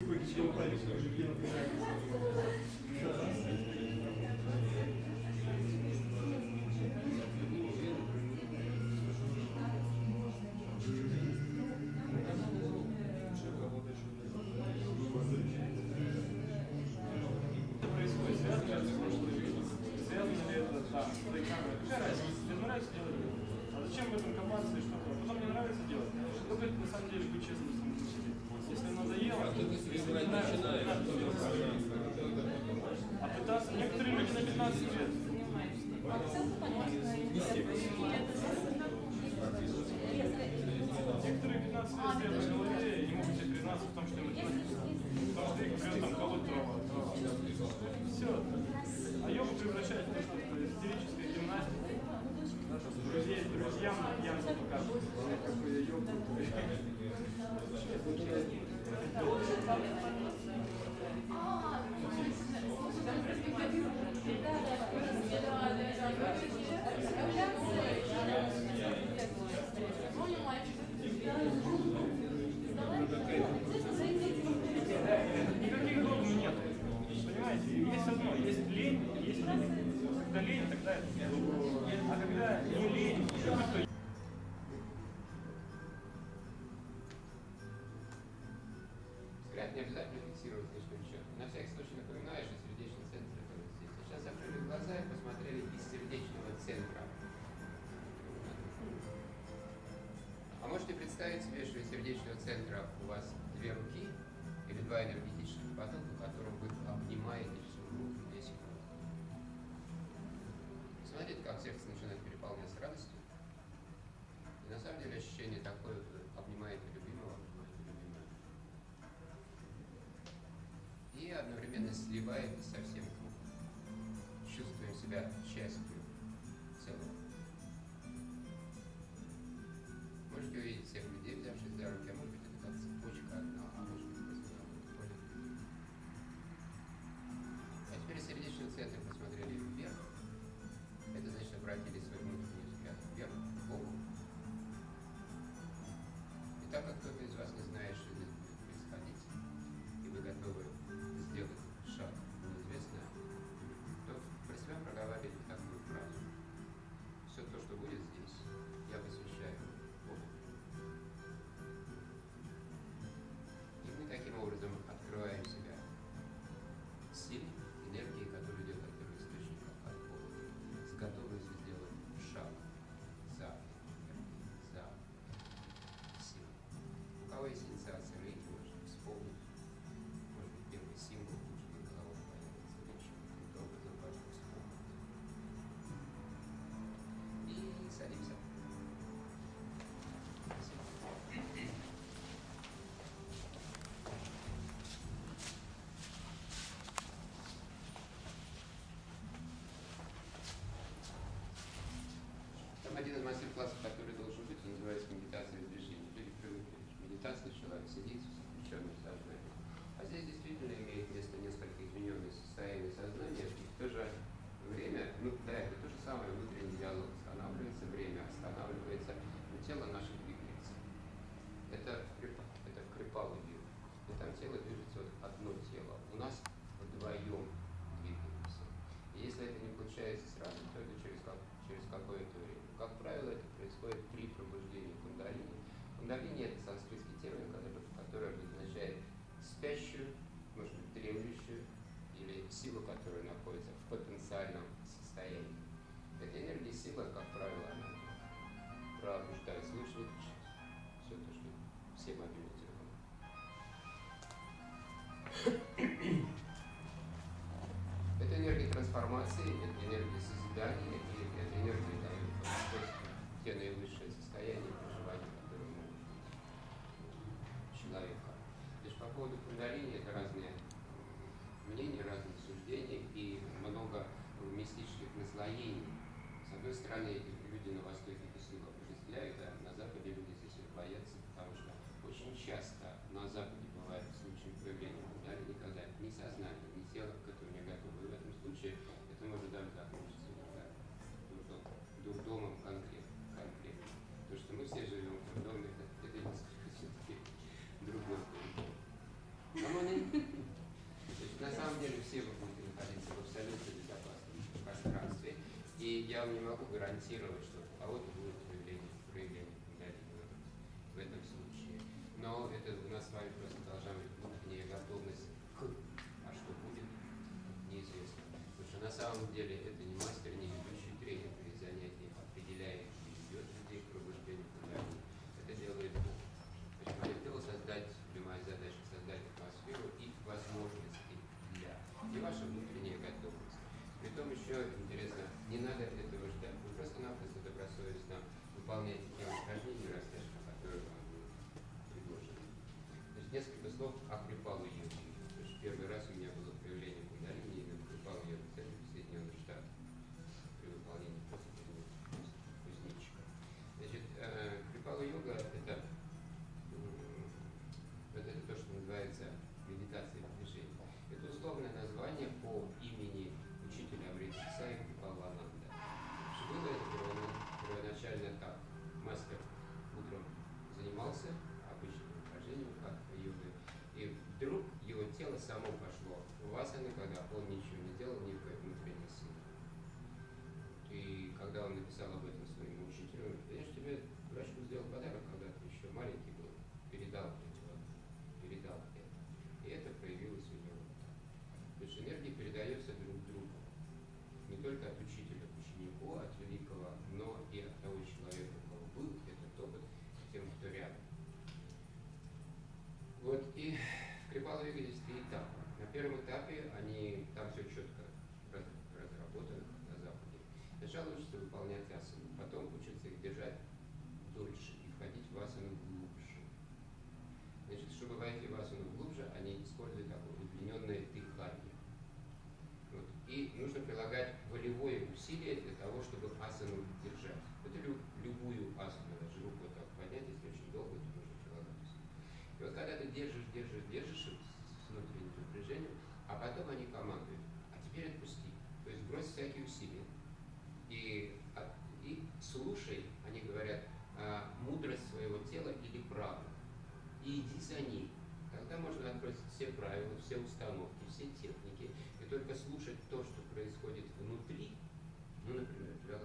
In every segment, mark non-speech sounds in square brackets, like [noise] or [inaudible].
Thank you. Друзьям я не покажу. Как бы ее... один из мастер-классов, который должен быть, он называется «Медитация в движении». Люди привыкли. Медитация человек сидит, включенный в боятся, потому что очень часто на Западе бывают в случае проявления ударили, когда ни сознание, ни тело к этому не готовы. И в этом случае это может даже закончиться иногда дурдом, дурдомом конкретно, конкретно. То, что мы все живем в доме, это, это несколько все-таки другой дурдом. Но мы, значит, на самом деле все вы будете находиться в абсолютно безопасном пространстве, и я вам не могу гарантировать, что Peter, would слушать то, что происходит внутри, ну, например, у тебя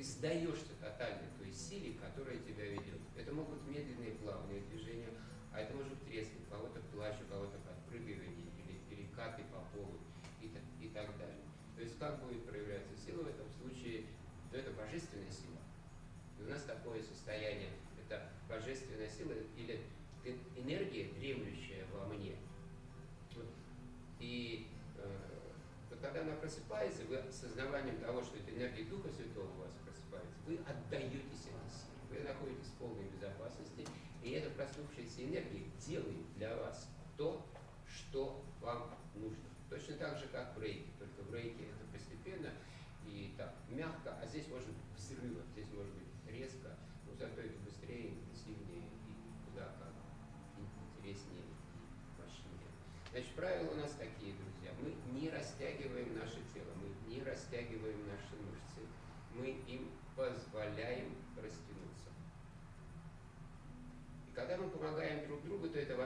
Ты сдаешься тотально той силе, которая тебя ведет. Это могут медленные плавные движения, а это может треск, у кого-то плащ, у кого-то подпрыгивание или перекаты по полу и так, и так далее. То есть как будет проявляться сила в этом случае, то это божественная сила. И у нас такое состояние, это божественная сила или энергия, дремлющая во мне. И э, вот когда она просыпается, вы с осознаванием того, что это энергия Духа Святого, сделает для вас.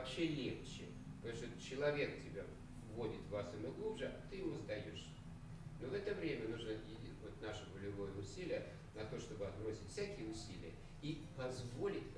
вообще легче. Потому что человек тебя вводит в асану глубже, а ты ему сдаешься. Но в это время нужно вот наше волевое усилие на то, чтобы отбросить всякие усилия и позволить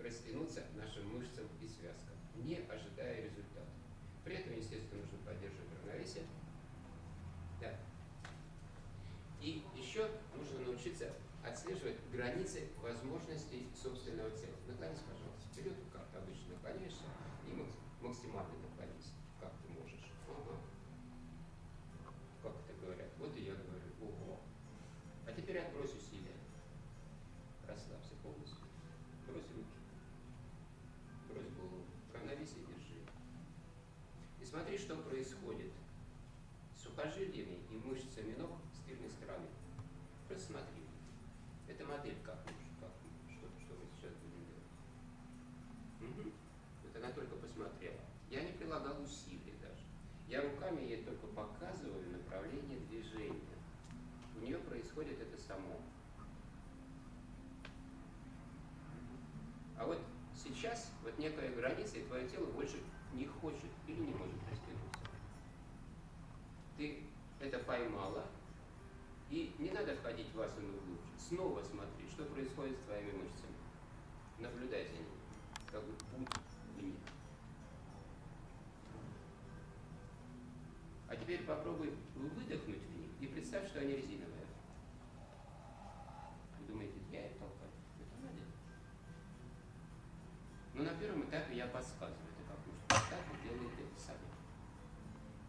первом этапе я подсказываю, это как нужно. Так вы делаете это сами.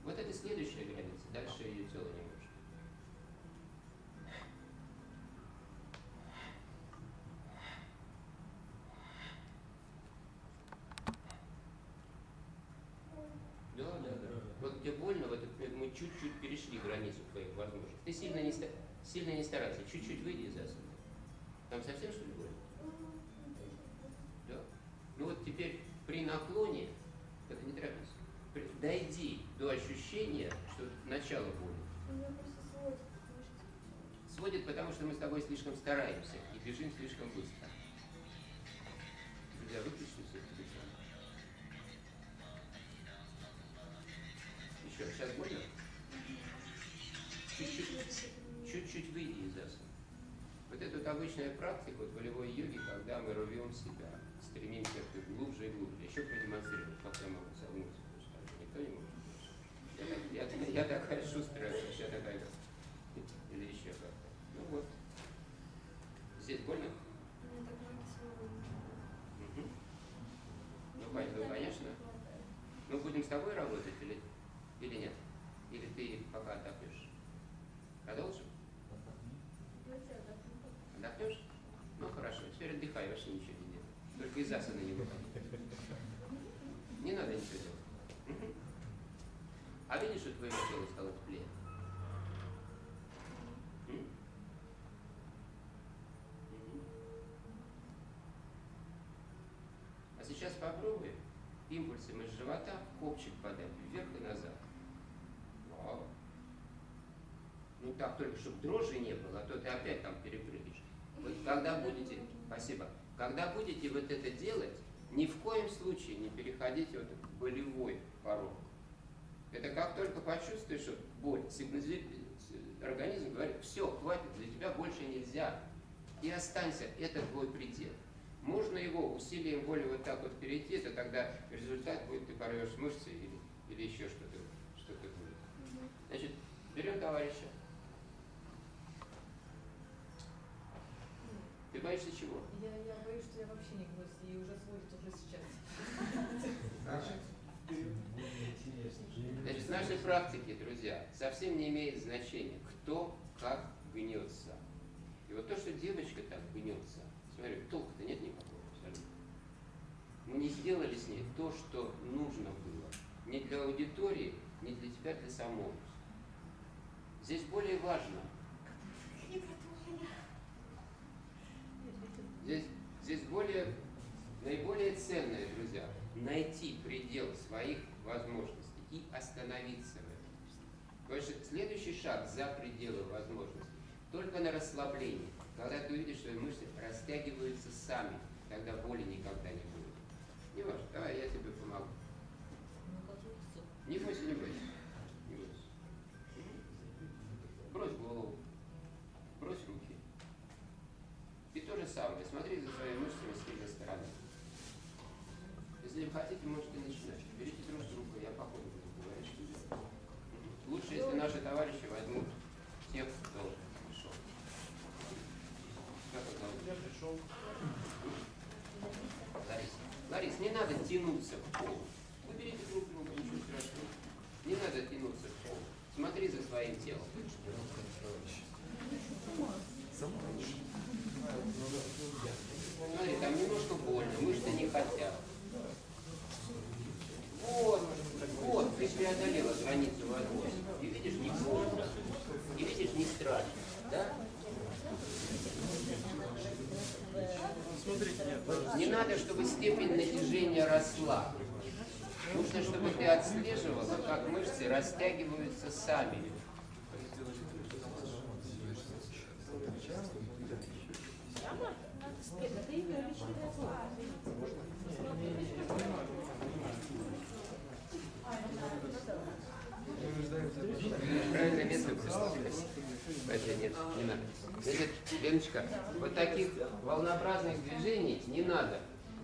Вот это следующая граница, дальше ее тело не может. Да, да, да. Вот где больно, в этот момент мы чуть-чуть перешли границу твоих возможностей. Ты сильно не, сильно не старайся, чуть-чуть выйди из асаны. Там совсем что что мы с тобой слишком стараемся и бежим слишком быстро. Друзья, выключите все телефон. Еще, сейчас больно? Чуть-чуть, выйди из асаны. Вот это вот обычная практика вот волевой йоги, когда мы рвем себя, стремимся глубже и глубже. Еще продемонстрировать, как я могу согнуть. потому что Никто не может. Я, я, я такая шустрая, что я такая или еще как-то. Ну вот. Здесь больно? У меня так ноги свободны. Мгм. Ну, Вань, ну, конечно. Мы будем с тобой работать или, или нет? Или ты пока отдохнешь? Продолжим? Давайте отдохнем. Отдохнешь? Ну хорошо, теперь отдыхай, вообще ничего не делай. Только из асаны не выходи. Не надо ничего делать. Мгм. А видишь, у твоего тела стало теплее? М? Мгм. А сейчас попробуй импульсом из живота в копчик подать, вверх и назад. Вау. Ну так, только чтобы дрожи не было, а то ты опять там перепрыгнешь. Вот когда будете, спасибо, когда будете вот это делать, ни в коем случае не переходите вот этот болевой порог. Это как только почувствуешь что боль, сигнализирует, организм говорит, все, хватит, для тебя больше нельзя. И останься, это твой предел. Можно его усилием воли вот так вот перейти, это тогда результат будет, ты порвешь мышцы или, или еще что-то что будет. Значит, берем товарища. Ты боишься чего? Я, я боюсь, что я вообще не гвоздь, и уже сводит уже сейчас. Значит, в нашей практике, друзья, совсем не имеет значения, кто как гнется. И вот то, что девочка так гнется, смотри, толку-то нет никакого. Мы не сделали с ней то, что нужно было. Ни для аудитории, ни для тебя, для самого. Здесь более важно, Не. Здесь, здесь более, наиболее ценное, друзья, найти предел своих возможностей и остановиться в этом. Потому что следующий шаг за пределы возможностей только на расслаблении. Когда ты увидишь, что мышцы растягиваются сами, тогда боли никогда не будет. Не важно, давай я тебе помогу. Не бойся, не бойся. Не бойся. Брось голову, брось руки. И то же самое, смотри за своими мышцами с тыльной стороны. Если вы хотите, можете начинать. Берите друг с другом, я по ходу буду говорить, что делать. Мгм. Лучше, если наши товарищи возьмут тех, кто пришел. Как это зовут? Я пришел. Ларис. Ларис, не надо тянуться в пол. Выберите друг друга, ничего страшного. Не надо тянуться к полу. Смотри за своим телом. Смотри, там немножко больно, мышцы не хотят. Вот, вот, ты преодолела границу возможности. И видишь, не больно. И видишь, не страшно. Да? Смотрите, нет, даже Не надо, чтобы степень натяжения росла. Нужно, чтобы ты отслеживала, как мышцы растягиваются сами. Правильное Леночка, вот таких волнообразных движений не надо.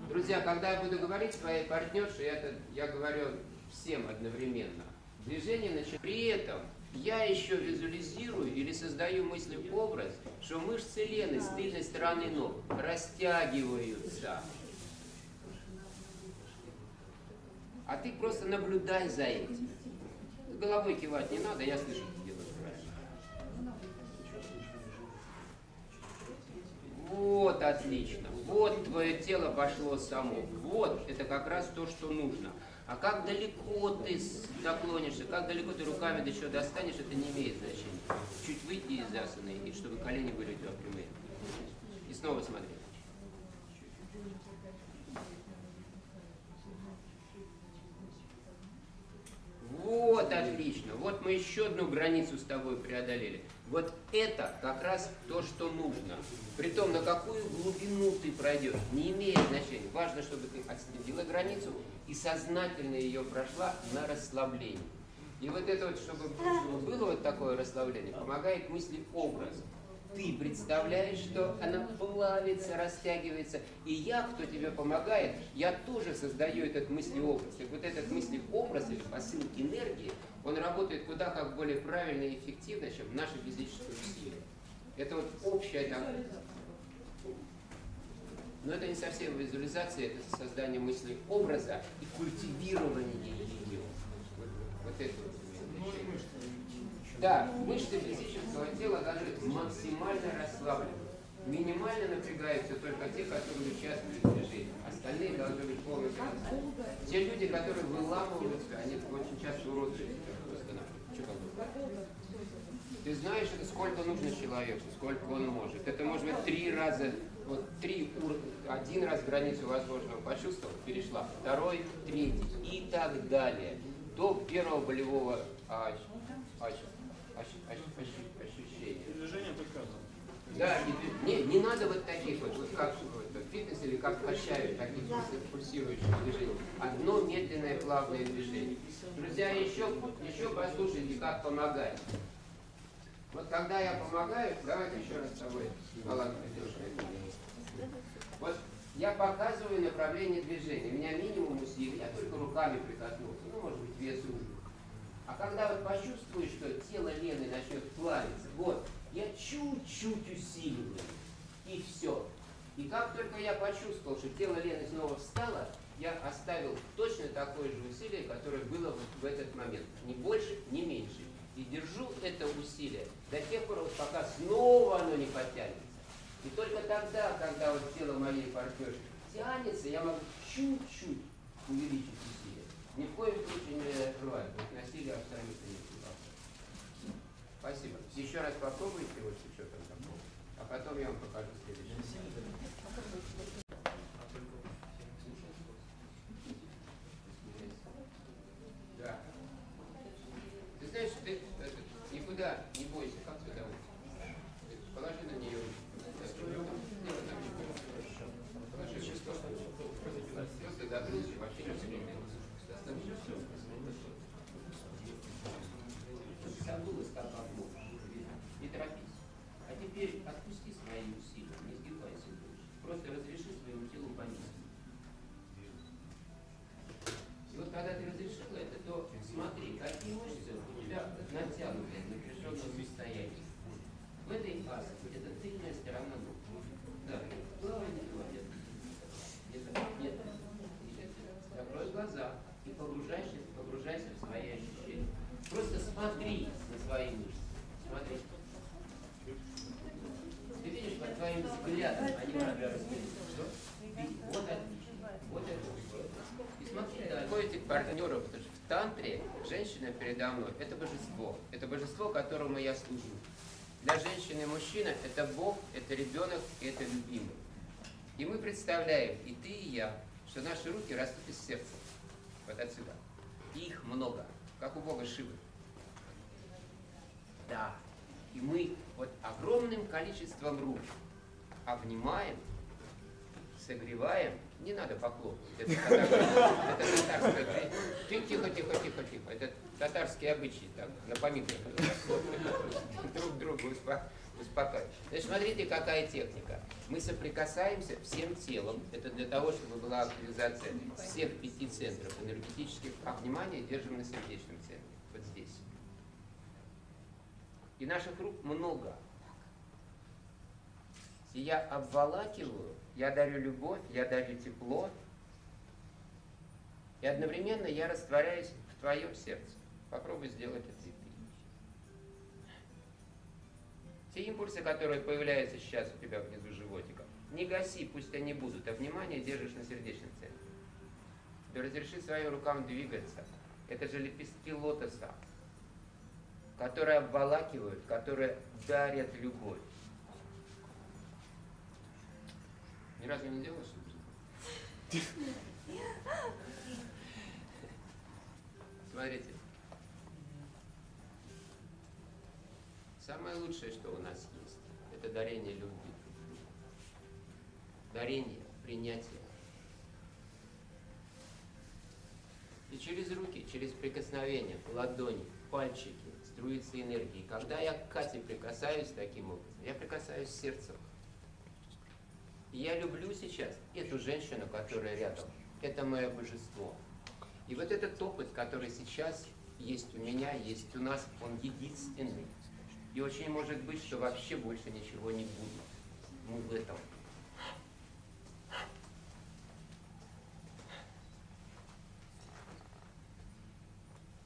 Друзья, когда я буду говорить своей партнерше, это я говорю всем одновременно. Движение начинается. При этом я еще визуализирую или создаю мысли образ, что мышцы лены с тыльной стороны ног растягиваются. А ты просто наблюдай за этим. Головой кивать не надо, я слышу, ты делаешь правильно. Вот, отлично. Вот твое тело пошло само. Вот, это как раз то, что нужно. А как далеко ты наклонишься, как далеко ты руками до чего достанешь, это не имеет значения. Чуть выйти из асаны, и чтобы колени были у тебя прямые. И снова смотри. Вот, отлично. Вот мы еще одну границу с тобой преодолели. Вот это как раз то, что нужно. Притом, на какую глубину ты пройдешь, не имеет значения. Важно, чтобы ты отследила границу и сознательно ее прошла на расслабление. И вот это вот, чтобы было вот такое расслабление, помогает мысли образ. Ты представляешь, что она плавится, растягивается. И я, кто тебе помогает, я тоже создаю этот мыслеобраз. И вот этот мыслеобраз или посыл энергии, он работает куда как более правильно и эффективно, чем наши физические усилия. Это вот общая так, но это не совсем визуализация, это создание мысли образа и культивирование ее. Вот, вот это вот значение. Да, мышцы физического тела должны максимально расслаблены. Минимально напрягаются только те, которые участвуют в движении. Остальные должны быть полностью расслаблены. Те люди, которые выламываются, они очень часто такое? Ты знаешь, сколько нужно человеку, сколько он может. Это может быть три раза, вот три ур... один раз границу возможного почувствовал, перешла, второй, третий и так далее. До первого болевого ощ- ощ- ощ- ощ- ощ- ощущения. движение одно. Да, не, не надо вот таких вот, вот как вот, в фитнесе или как качают, таких пульси- пульсирующих движений. Одно медленное плавное движение. Друзья, еще, еще послушайте, как помогать. Вот когда я помогаю, давайте еще раз с тобой, Алан. Вот я показываю направление движения. У меня минимум усилий, я только руками прикоснулся, ну, может быть, вес уже. А когда вот почувствую, что тело Лены начнет плавиться, вот, я чуть-чуть усиливаю, и все. И как только я почувствовал, что тело Лены снова встало, я оставил точно такое же усилие, которое было в этот момент. Ни больше, ни меньше. И держу это усилие до тех пор, пока снова оно не потянется. И только тогда, когда вот тело моей партнерши тянется, я могу чуть-чуть увеличить усилие. Ни в коем случае не рвать. Вот насилие абсолютно не. Спасибо. Еще раз попробуйте вот с учетом такого. А потом я вам покажу следующее. Да. Ты знаешь, ты это, никуда не бойся, как тебя зовут? Ты Положи на нее. Положи Просто до груди вообще не Достаточно все. Забылась как оглох. Не торопись. А теперь отпусти свои усилия, не сгибайся больше. Просто разреши своему телу понизить. И вот когда ты разрешила это, то смотри, какие мышцы у тебя натянуты в напряженном состоянии. В этой асане это тыльная сторона ног. Да, плавай на молодец. Нет, нет, нет. Закрой глаза. И погружайся, погружайся в свои ощущения. Просто смотри на свои мышцы. Смотри. Ты видишь под твоим взглядом, они уже Видишь? Вот отлично. Вот это. И смотри, да, ходите к партнеру, потому что в тантре женщина передо мной – это божество. Это божество, которому я служу. Для женщины и мужчины это Бог, это ребенок это любимый. И мы представляем, и ты, и я, что наши руки растут из сердца. Вот отсюда. И их много, как у Бога Шивы. Да. И мы вот огромным количеством рук обнимаем, согреваем. Не надо похлопать. Это. Это татарское. Тихо, тихо, тихо, тихо. Это татарские обычаи. Так, на помидоры. Друг друга успокаивать. Значит, смотрите, какая техника. Мы соприкасаемся всем телом. Это для того, чтобы была активизация всех пяти центров энергетических. А внимание держим на сердечном центре. Вот здесь. И наших рук много. И я обволакиваю, я дарю любовь, я дарю тепло. И одновременно я растворяюсь в твоем сердце. Попробуй сделать это. Те импульсы, которые появляются сейчас у тебя внизу животика, не гаси, пусть они будут, а внимание держишь на сердечном центре. Ты разреши своим рукам двигаться. Это же лепестки лотоса, которые обволакивают, которые дарят любовь. Ни разу не делаешь? Смотрите. Самое лучшее, что у нас есть, это дарение любви. Дарение, принятие. И через руки, через прикосновение, ладони, пальчики струится энергия. Когда я к Кате прикасаюсь таким образом, я прикасаюсь сердцем. Я люблю сейчас эту женщину, которая рядом. Это мое божество. И вот этот опыт, который сейчас есть у меня, есть у нас, он единственный. И очень может быть, что вообще больше ничего не будет. Мы в этом.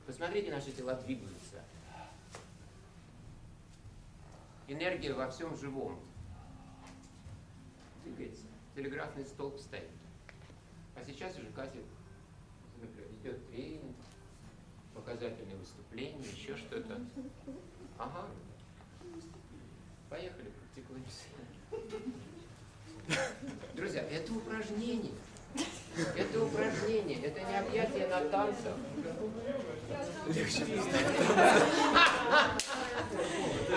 Посмотрите, наши тела двигаются. Энергия во всем живом двигается. Телеграфный столб стоит. А сейчас уже Катя например, идет тренинг, показательное выступление, еще что-то. Ага. Поехали, практикуемся. Друзья, это упражнение. Это упражнение, это не объятие на танцах.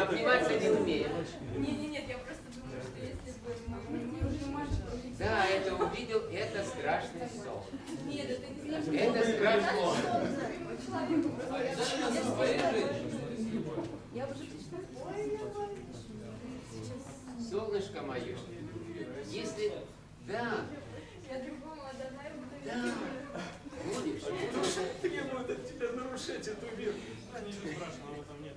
Обниматься не умеем. Не, не, нет, я просто думаю, что если бы мы, мы уже Маша Да, это увидел, это страшный сон. Нет, это не страшно. Это страшный сон. Я уже Солнышко мое, если... Да, Я другому отдаваю. да, будешь. Требуют от тебя нарушать эту. А ничего страшного в этом нет.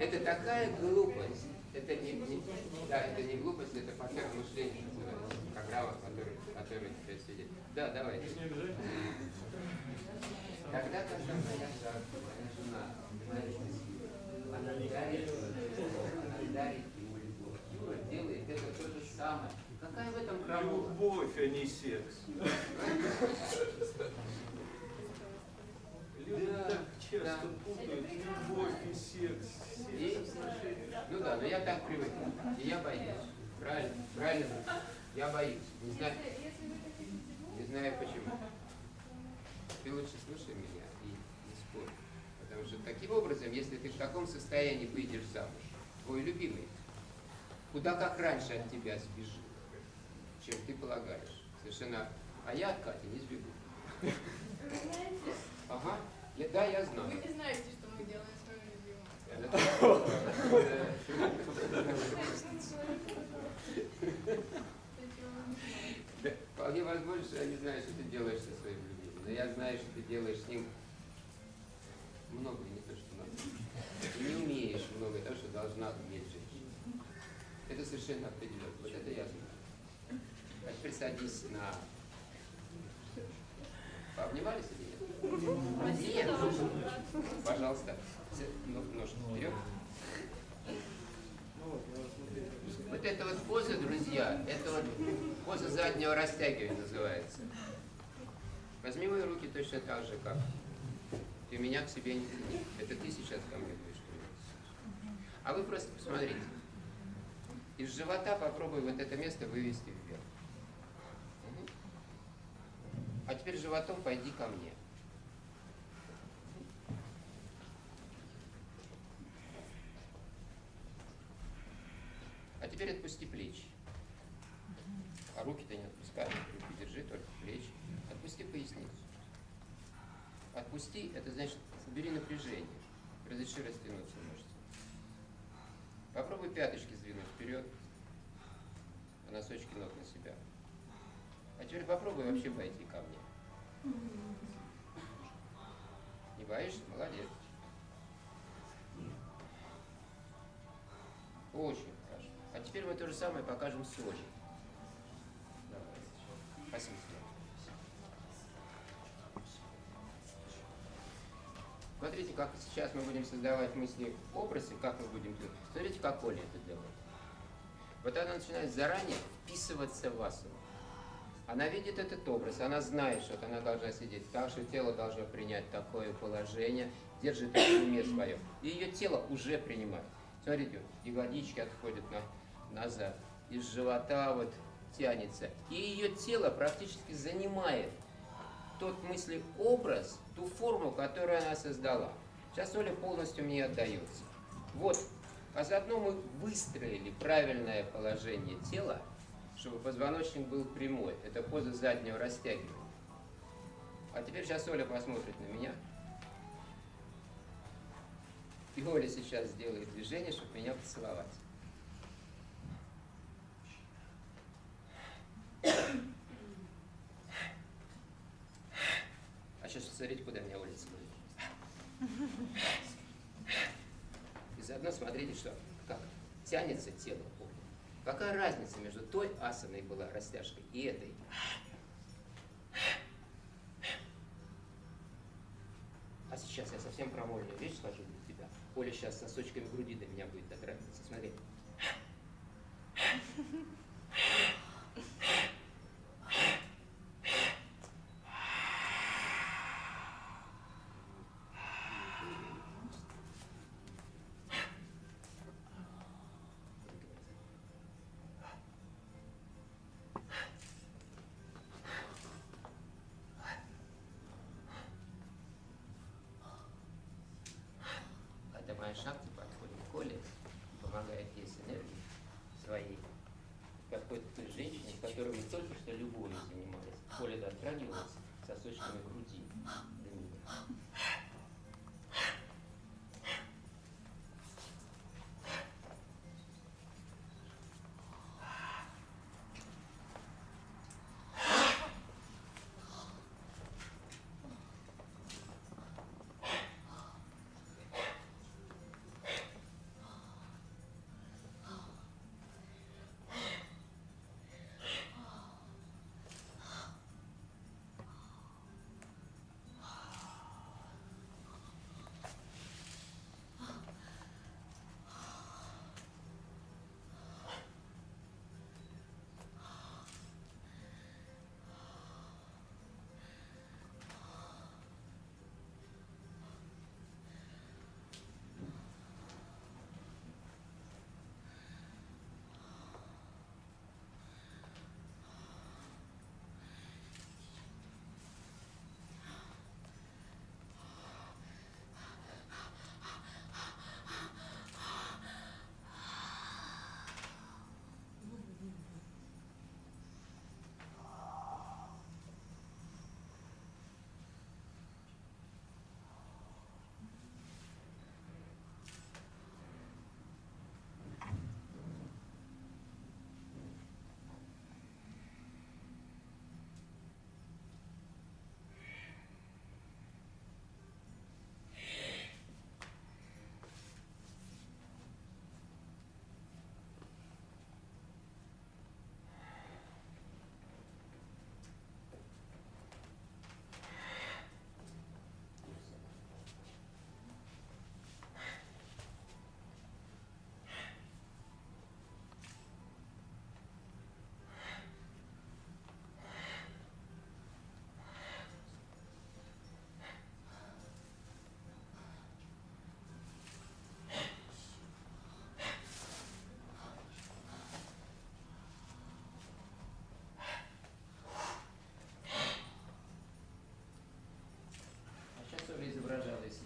Это такая глупость. Это не, не- да, это не глупость, это паттерн мышления называется. Программа, которая, которая тебя сидит. Да, давай. Когда-то моя жена, она дарит, она дарит ему любовь. Юра делает это то же самое. Какая в этом крамола? Любовь, а не секс. [laughs] Люди Да, так часто да. путают любовь и секс. Секс. Ну да, но я так привык. И я боюсь. Правильно, правильно. Я боюсь. Не знаю, не знаю почему. Ты лучше слушай меня и не спорь. Потому что таким образом, если ты в таком состоянии выйдешь замуж, твой любимый, куда как раньше от тебя сбежит, чем ты полагаешь. Совершенно. А я от Кати не сбегу. Ага. Я- да, я знаю. вы не знаете, что мы делаем с моим любимым. [laughs] Вполне возможно, что я не знаю, что ты делаешь со своим любимым, но я знаю, что ты делаешь с ним много, не то, что надо. Ты не умеешь много того, что должна уметь женщина. Это совершенно определенно. Вот это я знаю. А теперь садись на Обнимались или Пожалуйста. Ну- Ножки вперед. Вот эта вот поза, друзья, это вот поза заднего растягивания называется. Возьми мои руки точно так же, как ты меня к себе не тяни. Это ты сейчас ко мне будешь тянуться. А вы просто посмотрите. Из живота попробуй вот это место вывести вверх. А теперь животом пойди ко мне. А теперь отпусти плечи. А руки-то не отпускай, руки держи, только плечи. Отпусти поясницу. Отпусти, это значит убери напряжение. Разреши растянуться мышцы. Попробуй пяточки сдвинуть вперед, а носочки ног на себя. А теперь попробуй вообще пойти ко мне. Не боишься? Молодец. Очень теперь мы то же самое покажем с. Давай. Спасибо. Смотрите, как сейчас мы будем создавать мысли образы, как мы будем делать. Смотрите, как Оля это делает. Вот она начинает заранее вписываться в асану. Она видит этот образ, она знает, что она должна сидеть так, что тело должно принять такое положение, держит уме свое. И ее тело уже принимает. Смотрите, ягодички отходят на, назад, из живота вот тянется. И ее тело практически занимает тот мыслеобраз, ту форму, которую она создала. Сейчас Оля полностью мне отдается. Вот, а заодно мы выстроили правильное положение тела, чтобы позвоночник был прямой. Это поза заднего растягивания. А теперь сейчас Оля посмотрит на меня. И Оля сейчас сделает движение, чтобы меня поцеловать. А сейчас смотрите, куда меня Оля целует. И заодно смотрите, что как тянется тело. Какая разница между той асаной была растяжкой и этой? А сейчас я совсем крамольную вещь скажу для тебя. Оля сейчас сосочками груди до меня будет дотрагиваться. Смотри.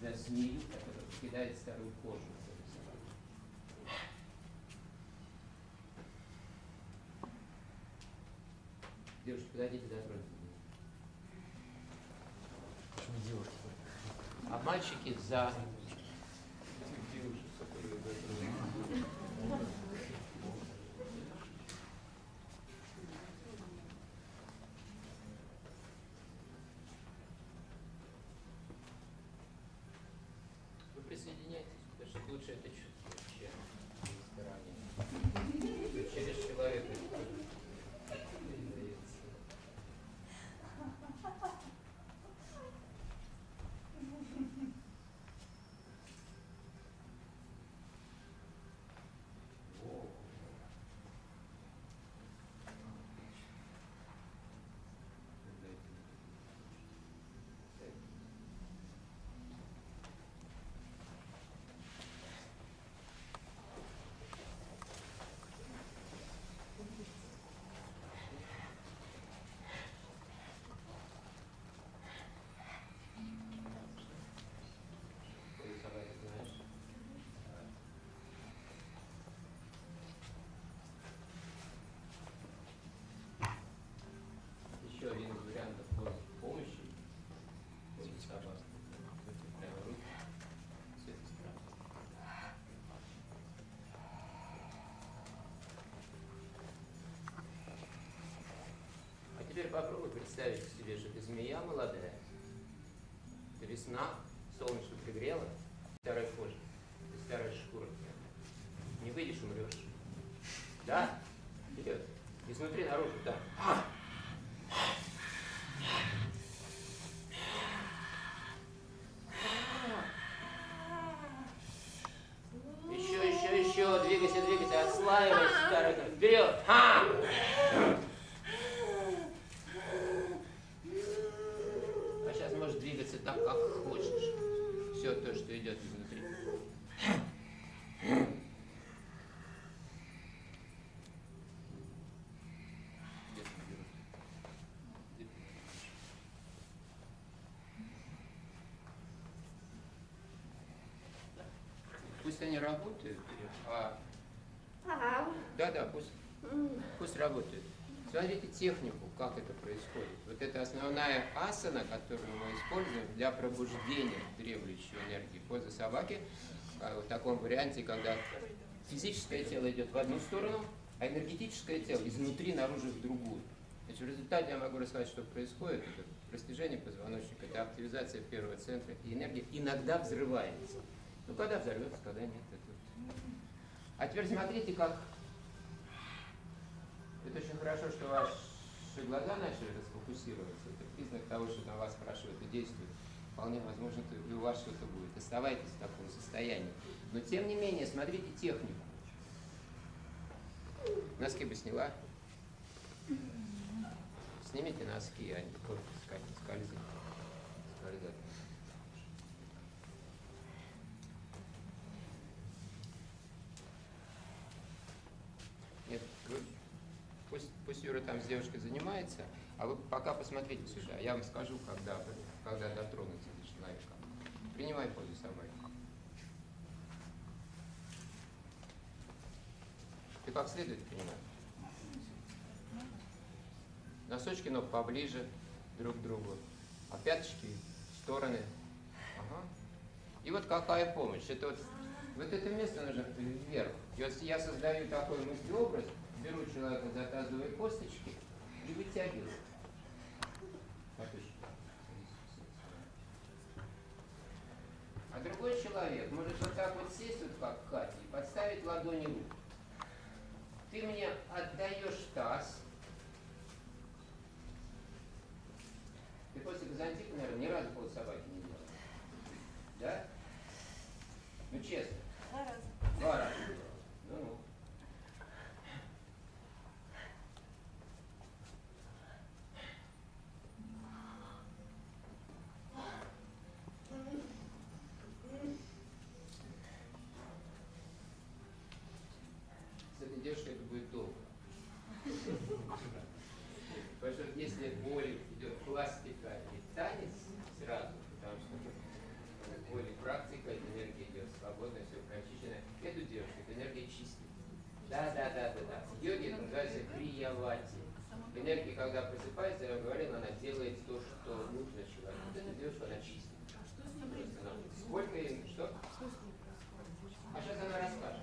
За змею, которая покидает старую кожу. Девушки, подойдите, дотроньтесь. Почему девушки? А мальчики за Вы присоединяйтесь, потому что лучше это чувствовать, чем на стороне. Через человека это передается. Во. Так. Твою собаку знаешь? Еще один из вариантов по- помощи. Возле собак. Прямо руки с этой стороны. А теперь попробуй представить себе, что ты змея молодая, весна, солнышко пригрело, старая кожа, и старая шкура. Не выйдешь, умрешь. Да? Вперед. Изнутри наружу, да. Еще, еще, еще. Двигайся, двигайся, отслаивайся, старая кожа. Вперед! Ха! А сейчас можешь двигаться так, как хочешь. Все то, что идет изнутри. Где ты берешь? Где ты? Пусть они работают, а да, да, пусть, пусть работают. Смотрите технику, как это происходит. Вот это основная асана, которую мы используем для пробуждения дремлющей энергии. Поза собаки а, в таком варианте, когда физическое тело идет в одну сторону, а энергетическое тело изнутри наружу в другую. Значит, в результате я могу рассказать, что происходит. Это растяжение позвоночника, это активизация первого центра, и энергия иногда взрывается. Ну, когда взорвется, когда нет. А теперь смотрите, как это очень хорошо, что ваши глаза начали расфокусироваться. Это признак того, что на вас хорошо это действует. Вполне возможно, и у вас что-то будет. Оставайтесь в таком состоянии. Но тем не менее, смотрите технику. Носки бы сняла. Снимите носки, только скользят. Скользят. Нет, вы- пусть, пусть Юра там с девушкой занимается, а вы пока посмотрите сюда. Я вам скажу, когда, когда дотронуться до человека. Принимай позу собаки. Ты как следует принимай. Носочки ног поближе друг к другу, а пяточки в стороны. Ага. И вот какая помощь. Это вот, вот это место нужно вверх. И я создаю такой мыслеобраз, беру человека за тазовые косточки и вытягиваю. А другой человек может вот так вот сесть, вот как Катя, и подставить ладони рук. Ты мне отдаешь таз. Ты после Казантика, наверное, ни разу под собаки не делал. Да? Ну честно. Два раза. Два раза. Ну, ну. С этой девушкой это будет долго. Потому что если более идет пластика и танец сразу, потому что более Да, да, да, да, да. В йоге это называется криявати. Энергия, когда просыпается, я вам говорил, она делает то, что нужно человеку. Вот эта девушка, она чистит. Просто она- Сколько им, что? А сейчас она расскажет.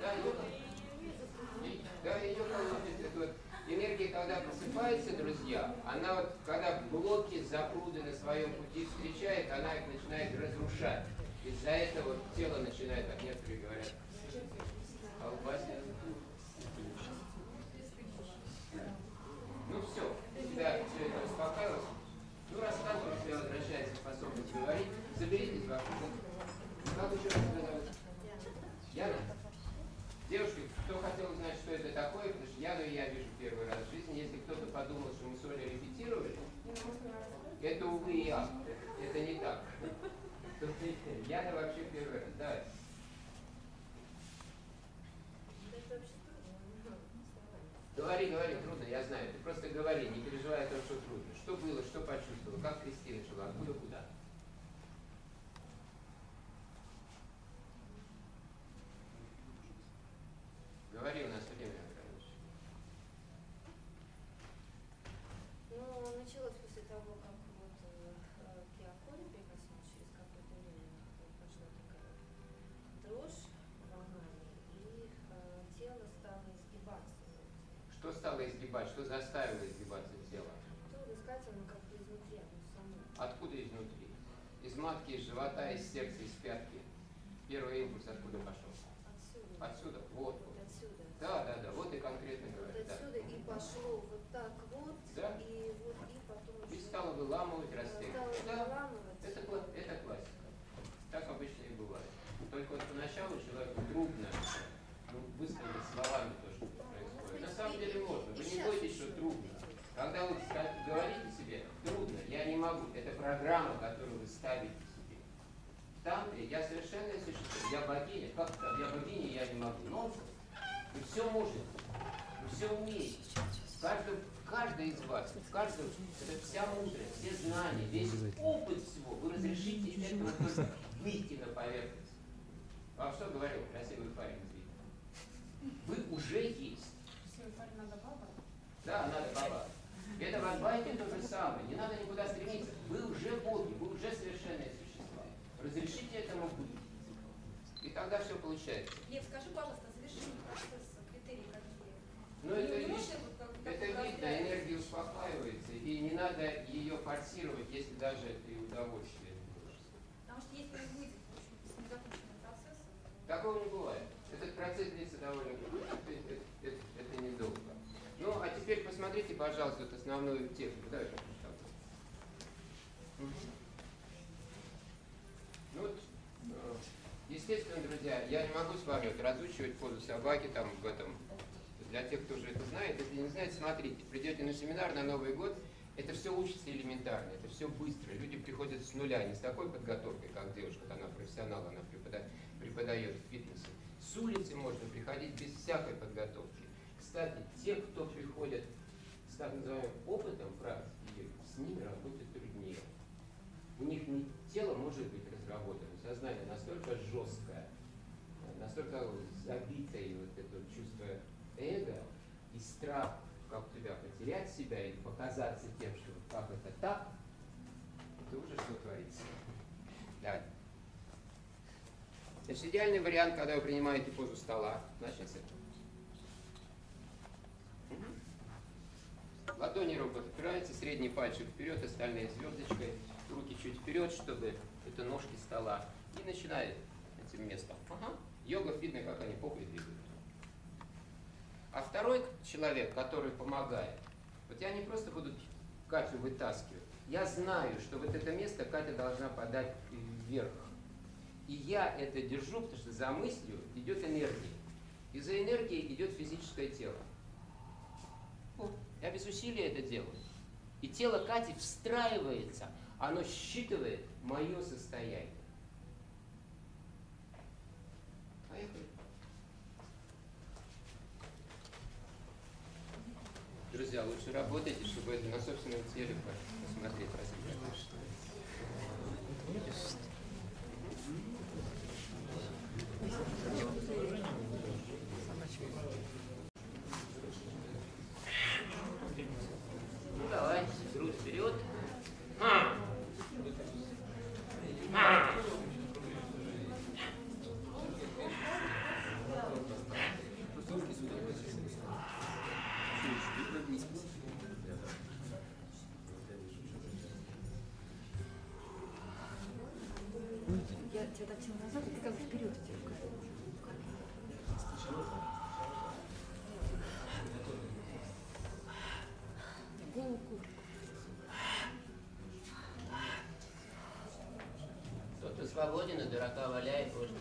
Да, йога. И- Да, йога любит эту вот энергия, когда просыпается, друзья, она вот, когда блоки, запруды на своем пути встречает, она их разрушать. Из-за этого тело начинает, как некоторые говорят, колбасить. Ну все, когда все это успокаивалось, ну рассказываю, что возвращается способность говорить, соберитесь вокруг. Как еще раз тебя? Яна? Девушки, кто хотел узнать, что это такое, потому что Яну я вижу первый раз в жизни. Если кто-то подумал, что мы с Олей репетировали, это увы и ах. Это не так. Яна вообще первый раз. Говори, говори, трудно, я знаю. Ты просто говори, не переживай о том, что трудно. Что было, что почувствовала, как Кристина жила, откуда куда. Говори, у нас время ограничено. Ну, началось после того, как вот э, к Яконе прикоснулась, через какое-то время вот пошла такая дрожь волнами, и э, тело стало изгибаться. Что стало изгибать, что заставило изгибаться тело? Откуда изнутри? Из матки, из живота, из сердца, из пятки. Первый импульс откуда пошел? Отсюда. Отсюда, вот, Вот отсюда. Да, да, да, вот и конкретно Вот говорит. Да. отсюда и пошло вот так вот, Да. и вот и потом И стало выламывать, растягивать. Да, выламывать. это, кла- это классика. Так обычно и бывает. Только вот поначалу человеку трудно ну, высказать словами то, что происходит. На самом деле можно. Вы не бойтесь, что трудно. Когда вы говорите себе, трудно, я не могу, это программа, которую вы ставите себе. Там я совершенное существо, я богиня. Как так? Я богиня, я не могу. Нонсенс. Вы все можете, вы все умеете. В каждом, каждый из вас, в каждом, это вся мудрость, все знания, весь опыт всего. Вы разрешите этому только выйти на поверхность. Вам что говорил красивый парень из? Вы уже есть. Да, надо баба. Это в Адвайте то же самое. Не надо никуда стремиться. Вы уже боги, вы уже совершенные существа. Разрешите этому быть. И тогда все получается. Лев, скажи, пожалуйста, завершение процесса, критерии какие? Не- это, не ви- можешь вот как- как это видно, энергия успокаивается, и не надо ее форсировать, если даже это и удовольствие. Потому что если не выйдет, в общем, с незаконченным процессом, Такого не бывает. Этот процесс длится довольно долго. Ну, а теперь посмотрите, пожалуйста, вот основную технику. Давай. Мгм. Ну вот, э, естественно, друзья, я не могу с вами вот разучивать позу собаки там в этом. Для тех, кто уже это знает, если не знаете, смотрите, придете на семинар на Новый год, это все учится элементарно, это все быстро. Люди приходят с нуля, не с такой подготовкой, как девушка, она профессионал, она преподает, преподает в фитнесе. С улицы можно приходить без всякой подготовки. Кстати, те, кто приходят с так называемым опытом практики, с ними работать труднее. У них не тело может быть разработано, сознание настолько жесткое, настолько забитое вот это чувство эго и страх, как тебя потерять себя или показаться тем, что как это так, это уже что творится. Давай. Значит, идеальный вариант, когда вы принимаете позу стола, значит, это. Мгм. Ладони робот опирается, средний пальчик вперед, остальные звездочкой, руки чуть вперед, чтобы это ножки стола. И начинает этим местом. Ага. Йога видно, как они попой двигают. А второй человек, который помогает, вот я не просто буду Катю вытаскивать, я знаю, что вот это место Катя должна подать вверх. И я это держу, потому что за мыслью идет энергия. И за энергией идет физическое тело. Я без усилия это делаю. И тело Кати встраивается, оно считывает мое состояние. Поехали. Друзья, лучше работайте, чтобы это на собственном теле посмотреть. Спасибо. отхватил назад, и ты как бы вперед идешь. Голову курку. Кто-то свободен, и дурака валяет, можно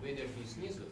выйдешь не снизу,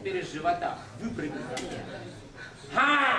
теперь из живота выпрыгнула. Ха!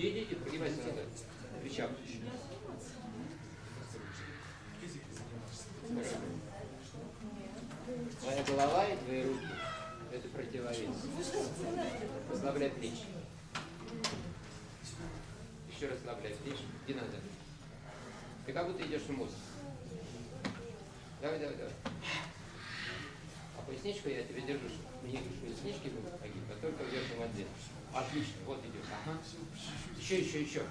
Едете, принимайте надо. Речам. Твоя голова и твои руки – это противовес. Расслабляй плечи. Еще расслабляй плечи. Не надо. Ты как будто идешь в мозг. Давай, давай, давай. А поясничку я тебе держу, чтобы не пояснички будут погиб, а только в верхнем отделе. Отлично. Вот еще, еще, еще.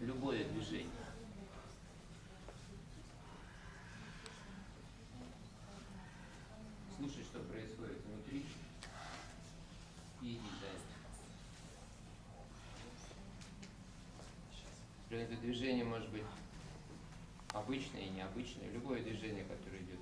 Любое движение. Слушай, что происходит внутри, и. Причем Это движение может быть обычное и необычное, любое движение, которое идет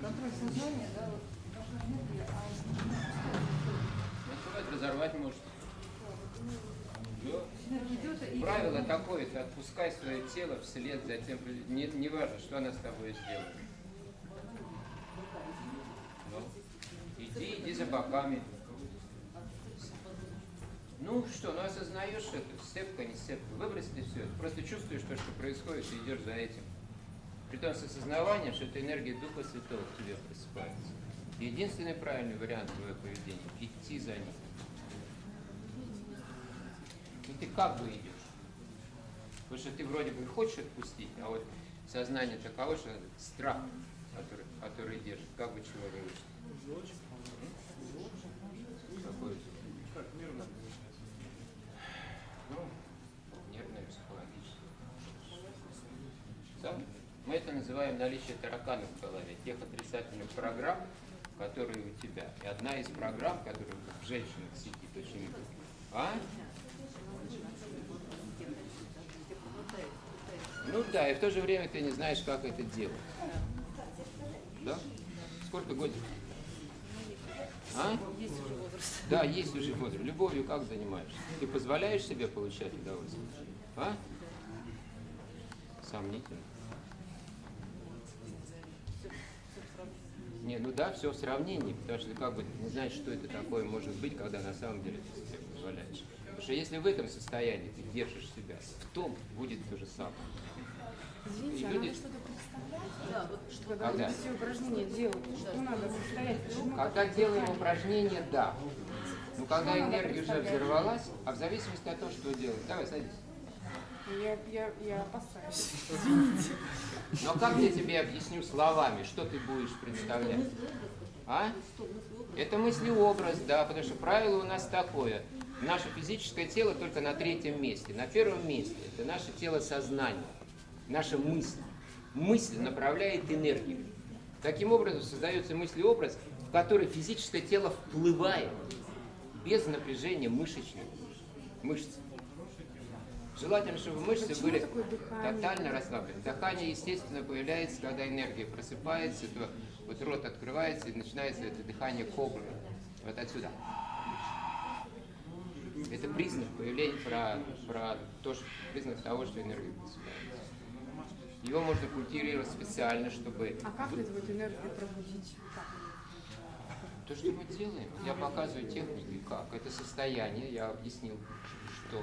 вот ваша энергия, а Насылать, разорвать может. Правило такое, ты отпускай свое тело вслед за тем, не, не важно, что она с тобой сделает. Ну, иди, иди за боками. Ну что, ну это, сцепка, не сцепка, выбрось ты все, просто чувствуешь то, что происходит, и идешь за этим. При том с осознаванием, что эта энергия Духа Святого в тебе просыпается. Единственный правильный вариант твоего поведения – идти за ним. Ну ты как бы идешь? Потому что ты вроде бы хочешь отпустить, а вот сознание таково, что страх, который, который держит, как бы чего выучить. Какой? Как нервно Ну, нервное, психологическое. Да? Мы это называем наличие тараканов в голове, тех отрицательных программ, которые у тебя. И одна из программ, которая в женщинах сидит очень... А? Ну да, и в то же время ты не знаешь, как это делать. Да? Сколько годиков? А? Есть уже возраст. Да, есть уже возраст. Любовью как занимаешься? Ты позволяешь себе получать удовольствие? А? Сомнительно. Не, ну да, все в сравнении, потому что ты как бы не знаешь, что это такое может быть, когда на самом деле ты себе позволяешь. Потому что если в этом состоянии ты держишь себя, в том будет то же самое. И Извините, а люди- надо что-то представлять? Да, вот Что когда Когда? все упражнения делают, что надо представлять? Ну, Когда делаем дыхание. упражнение, да. Но когда Что надо энергия уже взорвалась, а в зависимости от того, что делать. Давай, садись. Я, я, я опасаюсь. [laughs] Но как я тебе объясню словами, что ты будешь представлять? А? Это мыслеобраз, да, потому что правило у нас такое. Наше физическое тело только на третьем месте. На первом месте это наше тело сознания, наша мысль. Мысль направляет энергию. Таким образом создается мыслеобраз, в который физическое тело вплывает без напряжения мышечных мышц. Желательно, чтобы мышцы Почему были тотально расслаблены. Дыхание, естественно, появляется, когда энергия просыпается, то вот рот открывается и начинается это дыхание кобры. Вот отсюда. Это признак появления, про, про то, что, признак того, что энергия просыпается. Его можно культивировать специально, чтобы... А как вот энергию пробудить? То, что мы делаем, я показываю техники, как. Это состояние, я объяснил, что.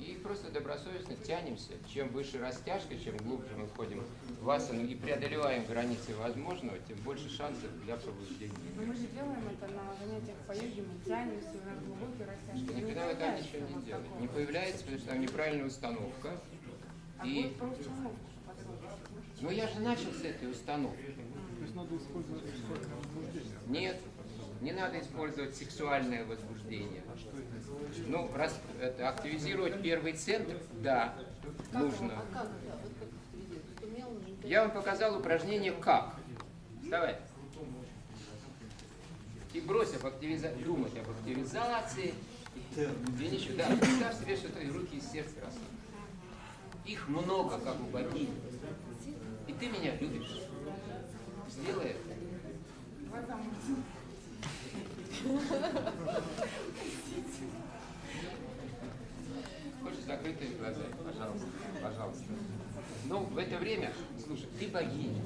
И просто добросовестно тянемся. Чем выше растяжка, чем глубже мы входим в асану и преодолеваем границы возможного, тем больше шансов для пробуждения. Но мы же делаем это на занятиях по йоге, мы тянемся, у нас глубокие растяжки. Не Никогда вы ничего не вот делаете. Не появляется, потому что там неправильная установка. А И, ну я же начал с этой установки. То есть надо использовать сексуальное возбуждение. Нет, не надо использовать сексуальное возбуждение. Ну, раз это, активизировать первый центр, да, нужно. Я вам показал упражнение как. Вставай. И брось об активиза... думать об активизации. И ничего, да, представь себе, что твои руки из сердца растут. Их много, как у богини. И ты меня любишь. Сделай это. Глаза можно. Хочешь закрытые глаза? Пожалуйста, пожалуйста. Ну, в это время, слушай, ты богиня.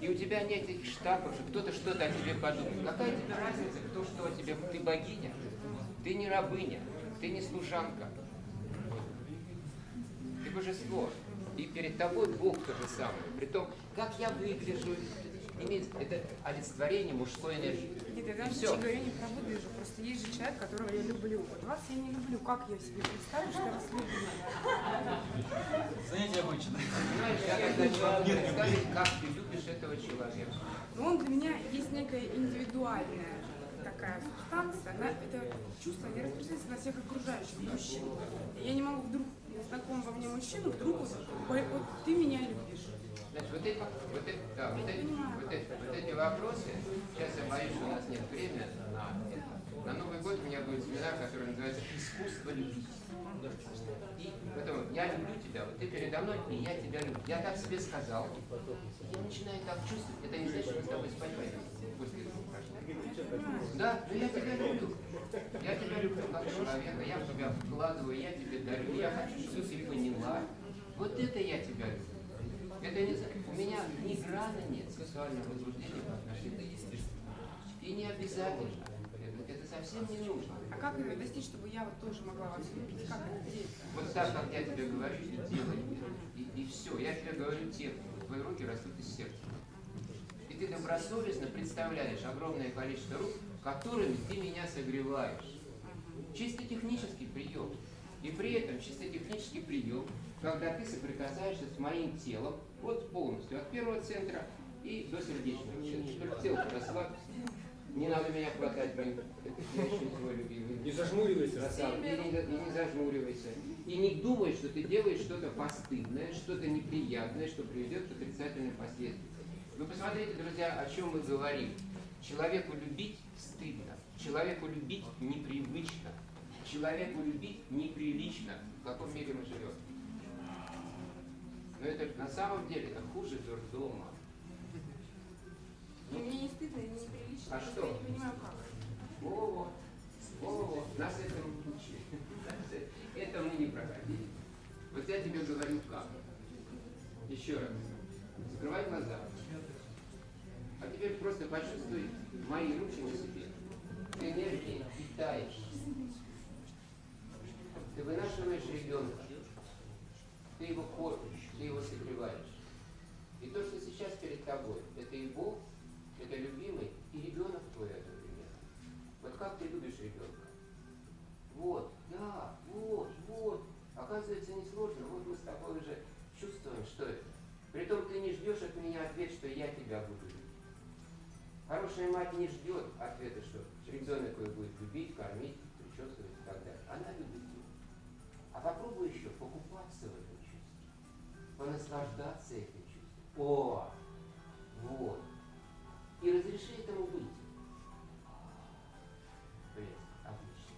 И у тебя нет этих штампов, что кто-то что-то о тебе подумает. Какая тебе разница, кто что о тебе? Ты богиня. Ты не рабыня. Ты не служанка. Ты божество. И перед тобой Бог то же самое. Притом, как я выгляжу, имеет, это олицетворение мужской энергии. Нет, я даже всё. говорю не про выгляжу, просто есть же человек, которого я люблю. Вот вас я не люблю. Как я себе представлю, что я вас люблю? Занятие обычно. Понимаешь, я когда могу представить, как ты любишь этого человека. Но он для меня есть некая индивидуальная такая субстанция, она, это чувство не распространяется на всех окружающих мужчин. Я не могу вдруг знакомого мне мужчину, вдруг вот, «Ой, вот ты меня любишь. Значит, вот эти, вот эти, да, вот эти, вот эти, вот эти вопросы, сейчас я боюсь, что у нас нет времени на это. На Новый год у меня будет семинар, который называется «Искусство любить». И поэтому я люблю тебя, вот ты передо мной, и я тебя люблю. Я так себе сказал, я начинаю так чувствовать. Это не значит, что мы с тобой упражнения. Да, но я тебя люблю. Я тебя люблю как человека, я в тебя вкладываю, я тебе дарю, я хочу, чтобы ты поняла. Вот это я тебя люблю. Это не, у меня ни грана нет сексуального возбуждения по отношению к тебе. И не обязательно. Это, это совсем не нужно. А как это достичь, чтобы я вот тоже могла вас любить? Как? Вот так, как я тебе говорю, и делай. И, и все. Я тебе говорю технику. Твои руки растут из сердца. И ты добросовестно представляешь огромное количество рук, которыми ты меня согреваешь. Чисто технический прием. И при этом чисто технический прием, когда ты соприкасаешься с моим телом, вот полностью, от первого центра и до сердечного центра. Только тело расслабься. Не надо меня хватать, блин. Я еще твой любимый. Не зажмуривайся, Красава. И не, не зажмуривайся. И не думай, что ты делаешь что-то постыдное, что-то неприятное, что приведет к отрицательным последствиям. Вы посмотрите, друзья, о чем мы говорим. Человеку любить стыдно. Человеку любить непривычно. Человеку любить неприлично. В каком мире мы живем? Но это на самом деле это хуже дурдома. Ну, мне не стыдно и не неприлично. А что? Я не понимаю, как. Во-во, во-во, нас этому учили. Это мы не проходили. Вот я тебе говорю как. Еще раз. Закрывай глаза. А теперь просто почувствуй мои руки на себе. Ты энергией питаешь. Ты вынашиваешь ребенка. Ты его кормишь, ты его согреваешь. И то, что сейчас перед тобой, это и Бог, это любимый, и ребенок твой одновременно. Вот как ты любишь ребенка? Вот, да, вот, вот. Оказывается, несложно. Вот мы с тобой уже чувствуем, что это. Притом ты не ждешь от меня ответ, что я тебя буду любить. Хорошая мать не ждет ответа, что ребенок ее будет любить, кормить, причесывать и так далее. Она любит его. А попробуй еще чувстве, понаслаждаться этим чувством. О, вот. И разреши этому быть. Привет. Отлично.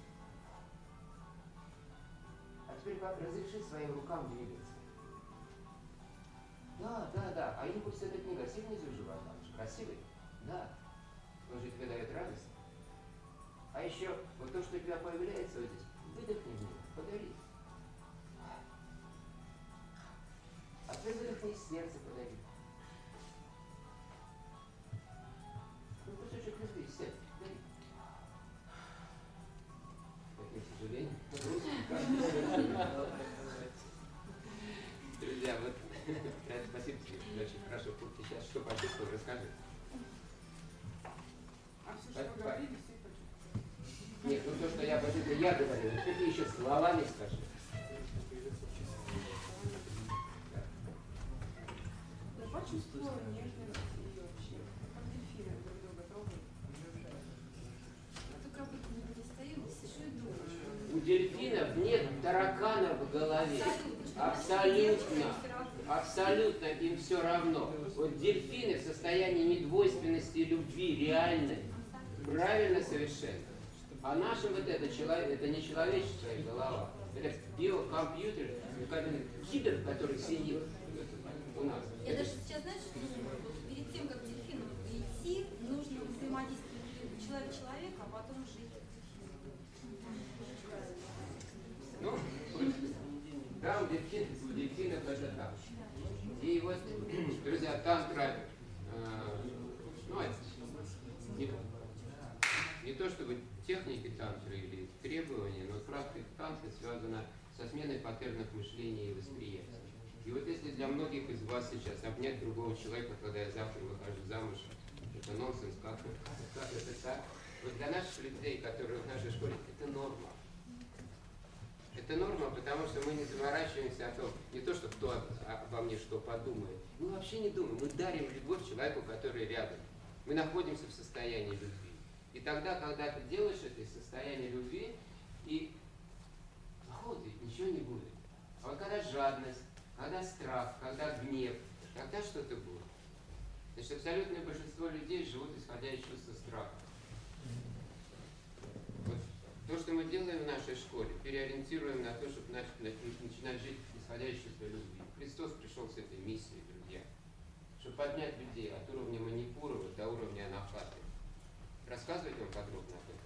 А теперь как разреши своим рукам двигаться. Да, да, да. А импульс этот негативный внизу живота. Он же Красивый? Абсолютно им все равно. Вот дельфины в состоянии недвойственности и любви реальной. Правильно совершенно. А нашим вот это человек, это не человеческая голова. Это биокомпьютер, кибер, который сидит у нас. Я даже сейчас, знаешь, думаю, вот перед тем, как дельфину идти, нужно взаимодействовать человек-человек, а потом жить. Ну, да, у дельфин, у дельфинов это так. И вот, друзья, тантра, э, ну, это не, не то чтобы техники тантры или требования, но практика тантры связана со сменой паттернов мышления и восприятия. И вот если для многих из вас сейчас обнять другого человека, когда я завтра выхожу замуж, это нонсенс, как, как это так? Вот для наших людей, которые в нашей школе, это норма. Это норма, потому что мы не заморачиваемся о том, не то, что кто обо мне что подумает. Мы вообще не думаем, мы дарим любовь человеку, который рядом. Мы находимся в состоянии любви. И тогда, когда ты делаешь это из состояния любви, и холода ничего не будет. А вот когда жадность, когда страх, когда гнев, тогда что-то будет. Значит, абсолютное большинство людей живут исходя из чувства страха. Вот то, что мы делаем в нашей школе, переориентируем на то, чтобы начать, начинать жить исходя из чувства любви. Христос пришел с этой миссией, друзья, чтобы поднять людей от уровня манипурова до уровня анахаты. Рассказывать вам подробно об этом?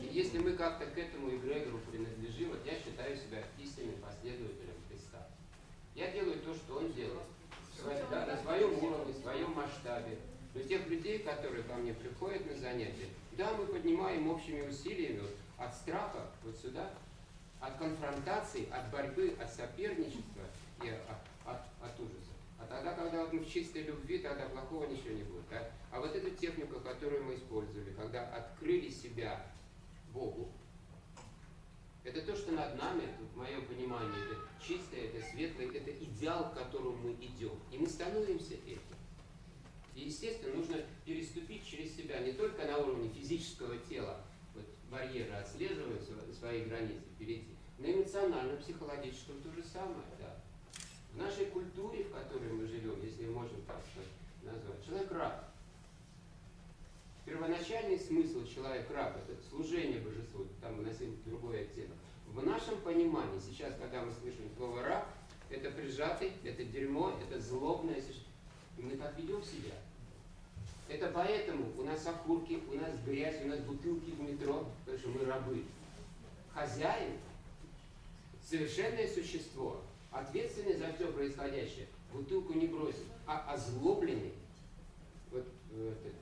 Если мы как-то к этому эгрегору принадлежим, вот я считаю себя истинным последователем Христа. Я делаю то, что Он делает. Да, на своем уровне, в своем масштабе. Но тех людей, которые ко мне приходят на занятия, да, мы поднимаем общими усилиями вот, от страха вот сюда, от конфронтации, от борьбы, от соперничества и от, от, от ужаса. А тогда, когда мы в чистой любви, тогда плохого ничего не будет. Да? А вот эта техника, которую мы использовали, когда открыли себя Богу, это то, что над нами, тут мое понимание, это чистое, это светлое, это идеал, к которому мы идем. И мы становимся этим. И, естественно, нужно переступить через себя не только на уровне физического тела, вот барьеры отслеживая сво- свои границы, перейти, на эмоциональном, психологическом то же самое, да. В нашей культуре, в которой мы живем, если можем так назвать, человек раб. Первоначальный смысл человек раб это служение божеству, там мы носим другой оттенок. В нашем понимании, сейчас, когда мы слышим слово раб, это прижатый, это дерьмо, это злобное мы так ведем себя. Это поэтому у нас окурки, у нас грязь, у нас бутылки в метро, потому что мы рабы. Хозяин, совершенное существо, ответственный за все происходящее, бутылку не бросит, а озлобленный, вот, этот, э,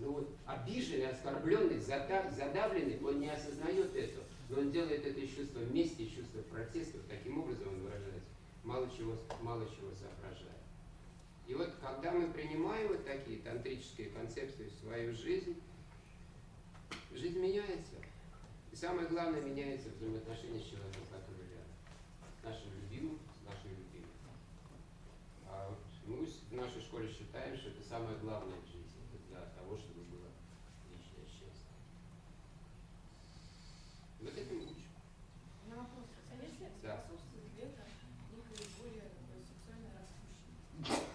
ну, вот, обиженный, оскорбленный, зада- задавленный, он не осознает этого, но он делает это из чувства мести, из чувства протеста, таким образом он выражается, мало чего, мало чего соображает. И вот когда мы принимаем вот такие тантрические концепции в свою жизнь, жизнь меняется. И самое главное, меняется взаимоотношения с человеком, который рядом. С нашим любимым, с нашим любимым. А вот мы в нашей школе считаем, что это самое главное в жизни это для того, чтобы было личное счастье. Вот это мы учим. У меня вопрос. А если Да. способствует где-то некой более такой сексуальной распущенности?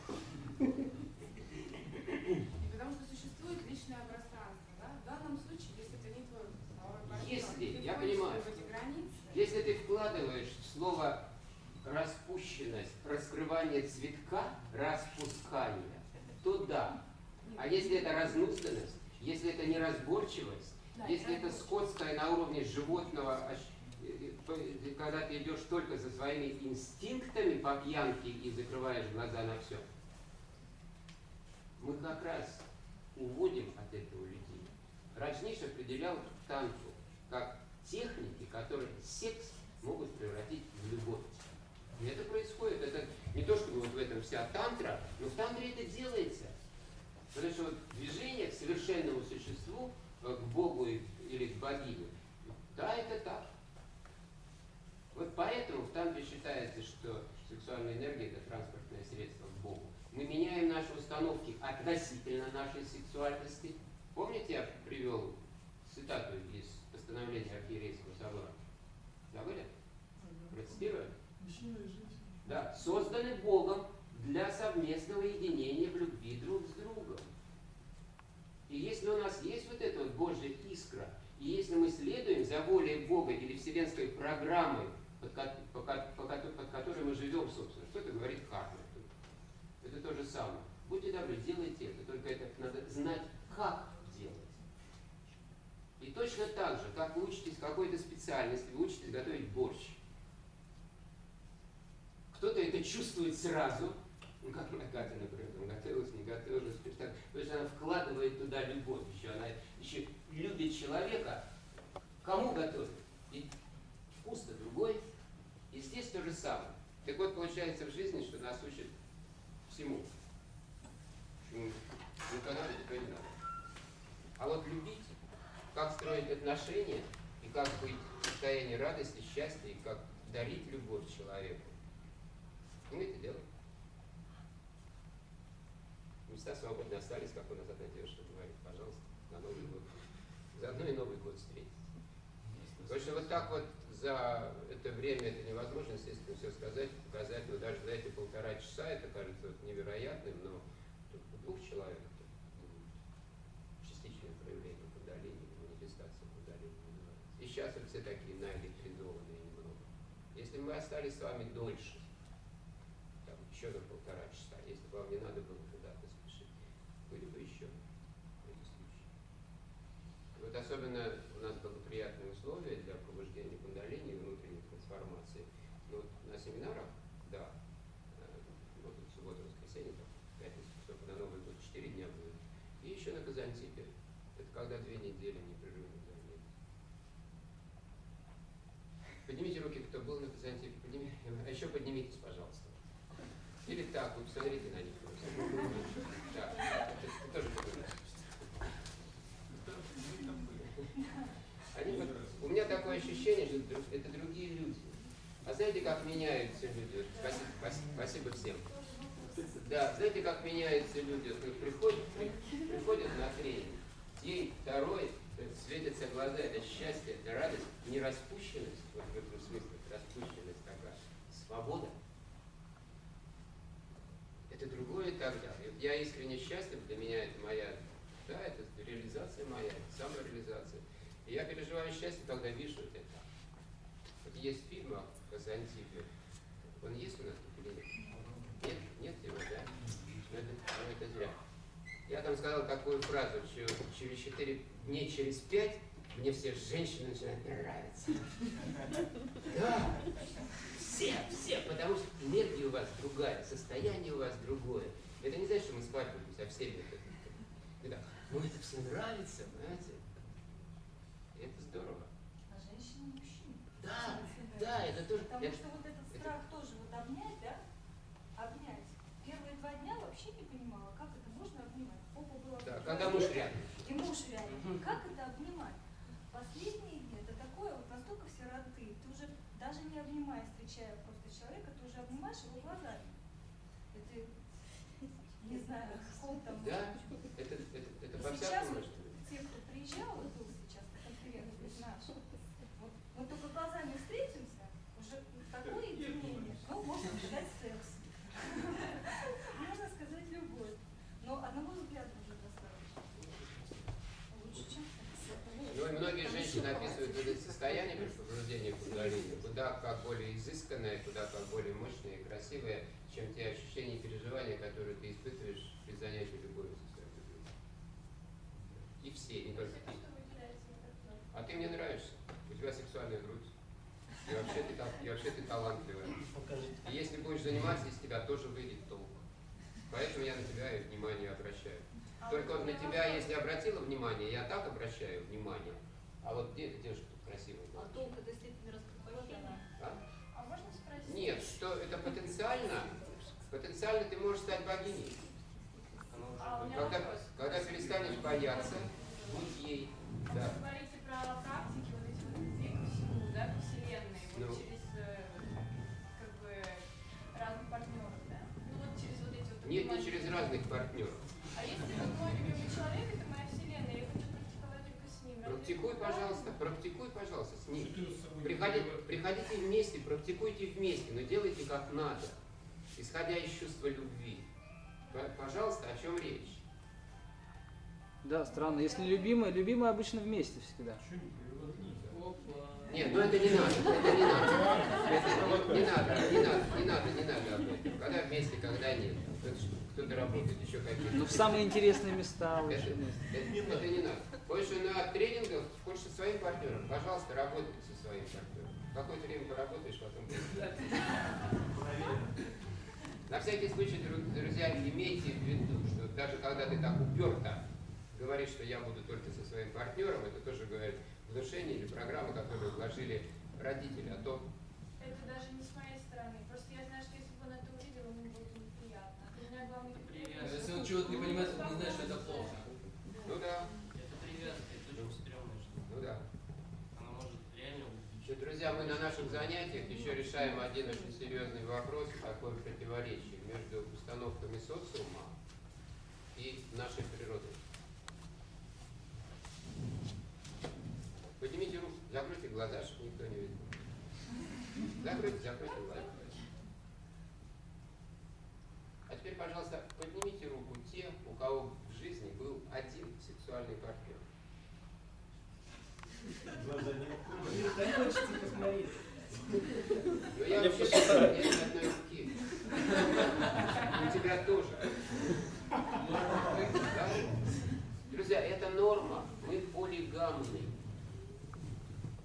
И потому что существует личное пространство, да? В данном случае, если это не твой половой партнер, Если, ты я входишь понимаю. в эти границы, Если ты вкладываешь в слово распущенность, раскрывание цветка, распускание, то да. А если это разнузданность, если это неразборчивость, Да, если это скотское на уровне животного, ощ- э, э, когда ты идешь только за своими инстинктами по пьянке и закрываешь глаза на все, мы как раз уводим от этого людей. Раджниш определял тантру как техники, которые секс могут превратить в любовь. И это происходит. Это не то, чтобы вот в этом вся тантра, но в тантре это делается. Потому что вот движение к совершенному существу, к Богу или к богине, да, это так. Вот поэтому в тантре считается, что сексуальная энергия это транспортное средство к Богу. Мы меняем наши установки относительно нашей сексуальности. Помните, я привел цитату из постановления Архиерейского собора? Забыли? Процитирую? Да, созданы Богом для совместного единения в любви друг с другом. И если у нас есть вот эта вот Божья искра, и если мы следуем за волей Бога или вселенской программой, под, по по под которой мы живем, собственно, что это говорит Хармер? Это то же самое. Будьте добры, делайте это, только это надо знать, как делать. И точно так же, как вы учитесь какой-то специальности, вы учитесь готовить борщ. Кто-то это чувствует сразу, ну как моя Катя, например, там, готовилась, не готовилась, спектакль, потому что она вкладывает туда любовь еще, она еще любит человека, кому готовит. И вкус-то другой. И здесь то же самое. Так вот, получается в жизни, что нас учат всему. Ну, то надо, то не надо. А вот любить, как строить отношения, и как быть в состоянии радости, счастья, и как дарить любовь человеку, мы это делаем. Места свободны остались, как у нас одна девушка говорит, пожалуйста, на Новый год. Заодно и Новый год встретить. Потому что вот так вот за это время это невозможно, естественно, все сказать, показать. Но даже за эти полтора часа это кажется вот невероятным, но у двух человек частичное проявление кундалини, манифестация называется. И сейчас все такие наэлектризованные немного. Если мы остались с вами дольше, там, еще на полтора часа, если вам не надо было куда-то спешить, были бы еще эти случаи. И Вот особенно у нас благоприятные условия для пробуждения кундалини и внутренней трансформации. Ну, вот на семинарах, да, э, вот в субботу, воскресенье, там, в пятницу, только на Новый год 4 дня будет. И еще на Казантипе. Это недели непрерывных занятий. Поднимите руки, кто был на Казантипе. Подними- А еще поднимитесь, пожалуйста. Или так, вы посмотрите на них. Ты, ты тоже. Они у меня такое ощущение, что это другие люди. А знаете, как меняются люди? Спасибо, спасибо, всем. Да, знаете, как меняются люди? Приходят, при- приходят на тренинг, день, второй, э, светятся глаза, это счастье, это радость, не распущенность, вот в этом смысле, распущенность такая, свобода. Это другое. Вот Я искренне счастлив, для меня это моя, да, это реализация моя, самореализация. И я переживаю счастье, когда вижу это. Вот есть фильм о Казантипе. Он есть у нас тут или нет? Нет, нет его, да? Ну это, ну, это зря. Я там сказал такую фразу, что через 4 дней, через 5 мне все женщины начинают нравиться. Да, все, все, потому что энергия у вас другая, состояние у вас другое. Это не значит, что мы будем со всеми. Это, ну это все нравится, понимаете? Это здорово. А женщина и мужчина. Да, да, это тоже... Потому это- что вот этот это- страх тоже вот обнять, да? Обнять. Первые два дня вообще не понимала, как это можно обнимать. Попа была Да, в когда муж рядом. И муж рядом. Мгм. Как это обнимать? Последние дни это такое, вот настолько все роды. Ты уже даже не обнимая, встречая просто человека, ты уже обнимаешь его глазами. И ты, не знаю, каком там... Да, это, это, это Сейчас по-всякому вот может быть. те, кто приезжал, вот был сейчас на конференции наш, вот мы только глазами встретимся, уже такое единение, ну, можно сказать секс. Можно сказать любовь. Но одного взгляда уже достаточно. Лучше, чем секс. Ну и многие женщины описывают вот это состояние при пробуждении куда как более изысканное, куда как более мощное и красивое, чем те ощущения и переживания, которые ты испытываешь при занятии любовью со своим любимым. И все, не только ты. А ты мне нравишься. У тебя сексуальная грудь. И вообще ты, и вообще ты талантливая. И если будешь заниматься, из тебя тоже выйдет толк. Поэтому я на тебя и внимание обращаю. А Только вот на тебя, если обратила внимание, я так обращаю внимание. А вот где, же тут красивая А толк этой степени что это потенциально, потенциально ты можешь стать богиней. А Когда, когда перестанешь бояться, будь ей. Вы Да. говорите про практики, вот эти вот любви ко всему, да, ко вселенной, Ну. вот через э, как бы разных партнеров, да? Ну вот через вот эти вот Нет, не через разных партнеров. А если вот мой любимый человек, это моя вселенная, я хочу практиковать только с ним. Практикуй, пожалуйста, практикуй, пожалуйста, с ним. Приходите, приходите вместе, практикуйте вместе, но делайте как надо, исходя из чувства любви. Пожалуйста, о чем речь? Да, странно. Если любимые, любимые обычно вместе всегда. Нет, ну это не надо, это не надо. Это не, надо, не надо, не надо, не надо. Когда вместе, когда нет. Кто-то, работает, еще какие-то. Ну, в самые интересные места Это, лучше вместе. это- это не надо. Больше на тренингах хочешь со своим партнером, пожалуйста, работай со своим партнером. Какое-то время поработаешь, потом На всякий случай, дру- друзья, имейте в виду, что даже когда ты так уперто говоришь, что я буду только со своим партнером, это тоже говорит внушение или программа, которую вложили родители, а то Это даже не с моей стороны. Просто я знаю, что если бы он это увидел, ему будет неприятно. Для меня критерий- А если он чего-то не понимает, он не знает, что это плохо. ну да, Это привязка, это очень стрёмная штука. ну да. Она может реально убить. Что, друзья, мы на наших занятиях еще решаем один очень серьезный вопрос, такое противоречие между установками социума и нашей природой. Поднимите руку, закройте глаза, чтобы никто не видел. Закройте, закройте глаза. А теперь, пожалуйста, поднимите руку те, у кого в жизни был один сексуальный партнер. Друзья, это норма. Мы полигамны.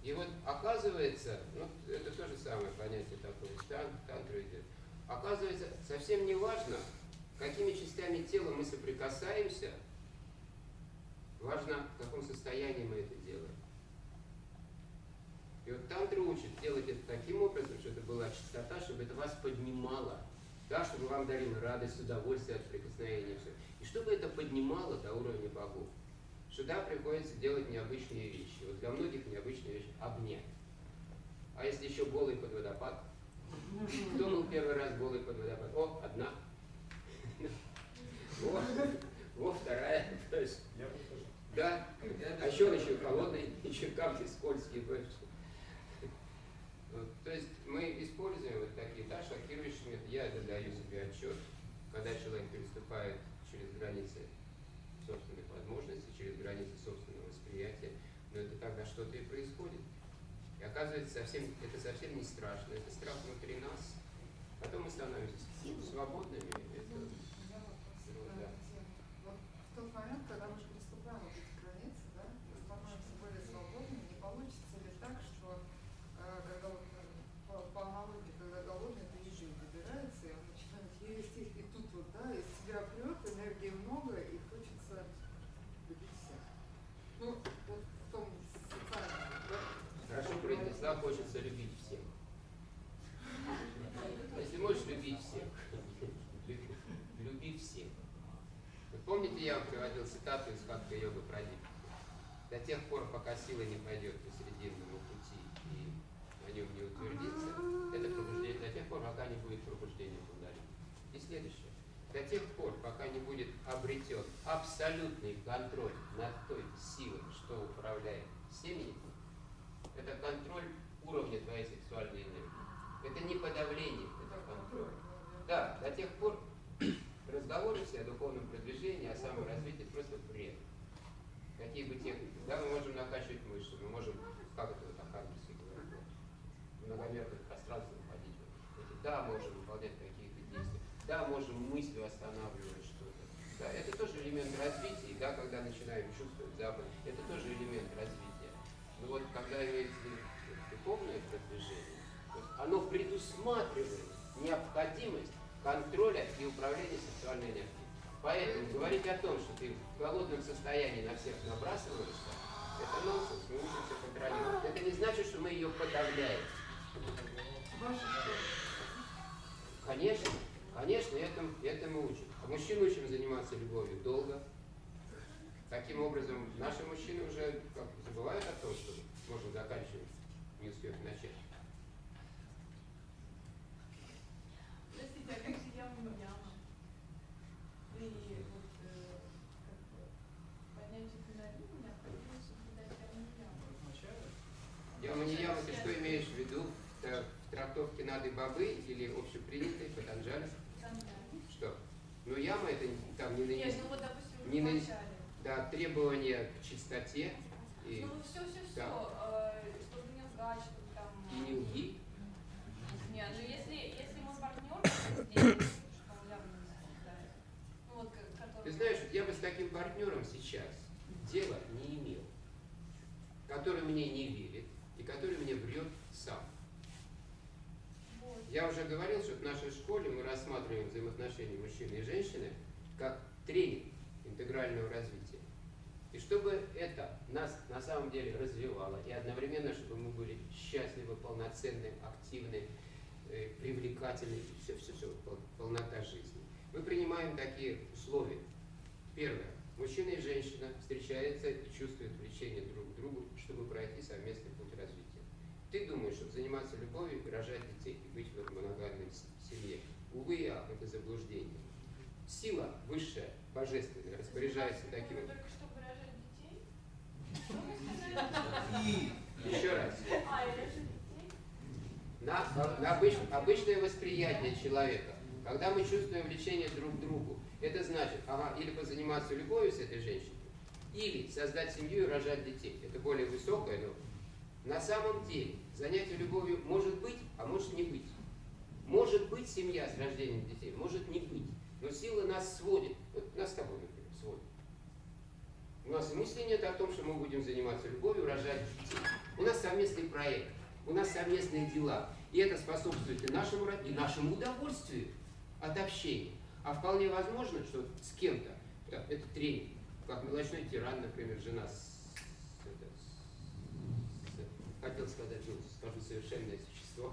И вот оказывается, ну это тоже самое понятие такое, тан- тантры идет. Оказывается, совсем не важно, какими частями тела мы соприкасаемся, важно, в каком состоянии мы это делаем. И вот тантра учит делать это таким образом, чтобы это была чистота, чтобы это вас поднимало. Да, чтобы вам дарило радость, удовольствие от прикосновения. Все. И чтобы это поднимало до уровня богов. Сюда приходится делать необычные вещи. Вот для многих необычная вещь – обнять. А если еще голый под водопад? Кто был первый раз голый под водопад? О, одна. Во, во вторая. То есть, Да, а еще еще холодный, [laughs] еще камни скользкие. То есть мы используем вот такие, да, шокирующие методы. Я это даю себе отчет, когда человек переступает через границы собственных возможностей, через границы собственного восприятия, но это тогда что-то и происходит. И оказывается, совсем, это совсем не страшно, это страх внутри нас. Потом мы становимся свободными. Это, вот, да. Вот в тот момент, когда мы же приступаем вот эти границы, да, мы становимся более свободными, не получится ли так, что э, когда вот, э, по, по аналогии, когда голодный, то ежи добирается, и он начинает есть, и, и тут вот, да, из себя прет, энергии много, и хочется любить всех. Ну, вот в том социальном, да, Хорошо произнесла, хочется любить всех. Если можешь любить всех, люби, люби всех. Помните, я вам приводил цитату из Хатха йога про До тех пор, пока сила не пойдет по срединному пути и на нем не утвердится, это пробуждение, до тех пор, пока не будет пробуждения кундалини. И следующее. До тех пор, пока не будет обретен абсолютный контроль над той силой, что управляет семьей, это контроль уровня твоей сексуальной энергии. Это не подавление, это контроль. Да, до тех пор [clears throat] разговоры все о о саморазвитии это просто бред. Бы техники. Да, мы можем накачивать мышцы, мы можем, как это вот Архангельский говорит, в многомерных пространствах ходить. Да, можем выполнять какие-то действия. Да, можем мыслью останавливать что-то. Да, это тоже элемент развития, да, когда начинаем чувствовать запах, это тоже элемент развития. Но вот когда имеется духовное продвижение, вот оно предусматривает необходимость контроля и управления сексуальной энергией. Поэтому говорить о том, что ты в голодном состоянии на всех набрасываешься, это нонсенс, мы учимся контролировать. Это не значит, что мы ее подавляем. Конечно, конечно, этому, этому учат. А мужчин учим заниматься любовью долго. Таким образом, наши мужчины уже как, забывают о том, что можно заканчивать, не успев начать. Простите, а как же яма яма? И вот э, как бы понять эфемеризм необходимо соблюдать яму яму. Яма не яма, ты что имеешь в виду? В трактовке нады бабы или общепринятой Патанджали? Что? Ну яма это там не, на- Нет, ну вот, допустим, не на- да, требования к чистоте и, Ну, все-все-все, Да. чтобы не лгать, чтобы там... и не лги. Нет, ну если, если мой партнер соблюдает, ну. Ты знаешь, я бы с таким партнером сейчас дела не имел, который мне не верит и который мне врет сам. Вот. Я уже говорил, что в нашей школе мы взаимоотношения мужчины и женщины как тренинг интегрального развития. И чтобы это нас на самом деле развивало, и одновременно, чтобы мы были счастливы, полноценны, активны, э, привлекательны, все-все-все, полнота жизни. Мы принимаем такие условия. Первое. Мужчина и женщина встречаются и чувствуют влечение друг к другу, чтобы пройти совместный путь развития. Ты думаешь, чтобы заниматься любовью, рожать детей и быть в моногамной семье. Увы и ах, это заблуждение. Сила высшая, божественная, распоряжается таким? Еще раз. А? На, на обыч- обычное восприятие человека, когда мы чувствуем влечение друг к другу, это значит, ага, или позаниматься любовью с этой женщиной, или создать семью и рожать детей. Это более высокое, но на самом деле занятие любовью может быть, а может не быть. Может быть семья с рождением детей, может не быть. Но сила нас сводит. Вот нас с тобой, например, сводит. У нас и мысли нет о том, что мы будем заниматься любовью, рожать детей. У нас совместный проект, у нас совместные дела. И это способствует и нашему, и нашему удовольствию от общения. А вполне возможно, что с кем-то, да, это тренинг, как мелочной тиран, например, жена с, это, с- с- хотел сказать, ну, скажу, совершенное существо.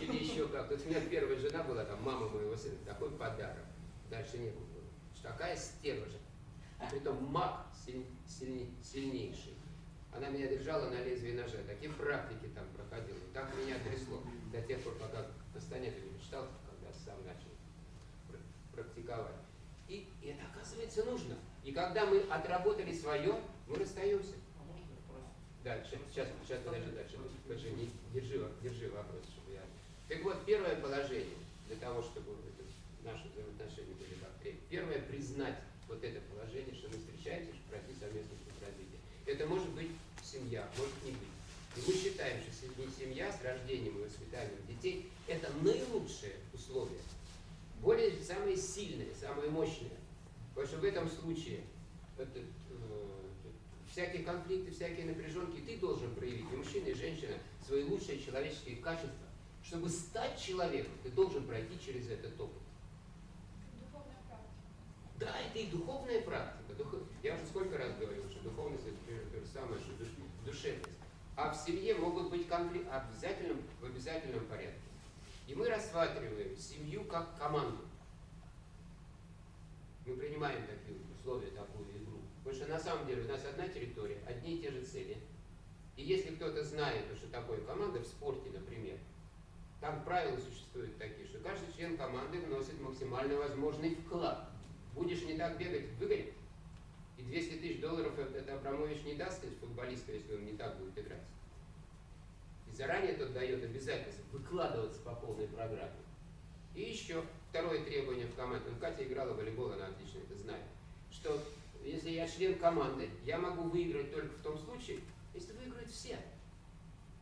Или еще как. Вот у меня первая жена была, там, мама моего сына, такой подарок. Дальше не было. Такая стерва же. И притом маг силь- сильни- сильнейший. Она меня держала на лезвии ножа. Такие практики там проходила. Так меня трясло. До тех пор, пока настоятель не читал, когда сам начал пр- практиковать. И это, оказывается, нужно. И когда мы отработали свое, мы расстаемся. Дальше, сейчас, сейчас подожди дальше. Подожди, не- держи, держи вопрос. Так вот, первое положение, для того, чтобы это, наши взаимоотношения были как. Первое, признать вот это положение, что мы встречаемся, чтобы пройти совместный путь развития. Это может быть семья, может не быть. И мы считаем, что се- семья с рождением и воспитанием детей – это наилучшие условия. Более самые сильные, самые мощные. Потому что в этом случае этот, э, всякие конфликты, всякие напряженки ты должен проявить, и мужчина, и женщина, свои лучшие человеческие качества. Чтобы стать человеком, ты должен пройти через этот опыт. Духовная практика. Да, это и духовная практика. Дух- Я уже сколько раз говорил, что духовность это примерно то же самое, что душ- душевность. А в семье могут быть конфликты обязательном, в обязательном порядке. И мы рассматриваем семью как команду. Мы принимаем такие условия, такую игру. Потому что на самом деле у нас одна территория, одни и те же цели. И если кто-то знает, что такое команда в спорте, например, там правила существуют такие, что каждый член команды вносит максимально возможный вклад. Будешь не так бегать, выгонят. И 200 тысяч долларов это Абрамович не даст из футболиста, если он не так будет играть. И заранее тот дает обязательство выкладываться по полной программе. И еще второе требование в команде. Ну, Катя играла в волейбол, она отлично это знает. Что если я член команды, я могу выиграть только в том случае, если выиграют все.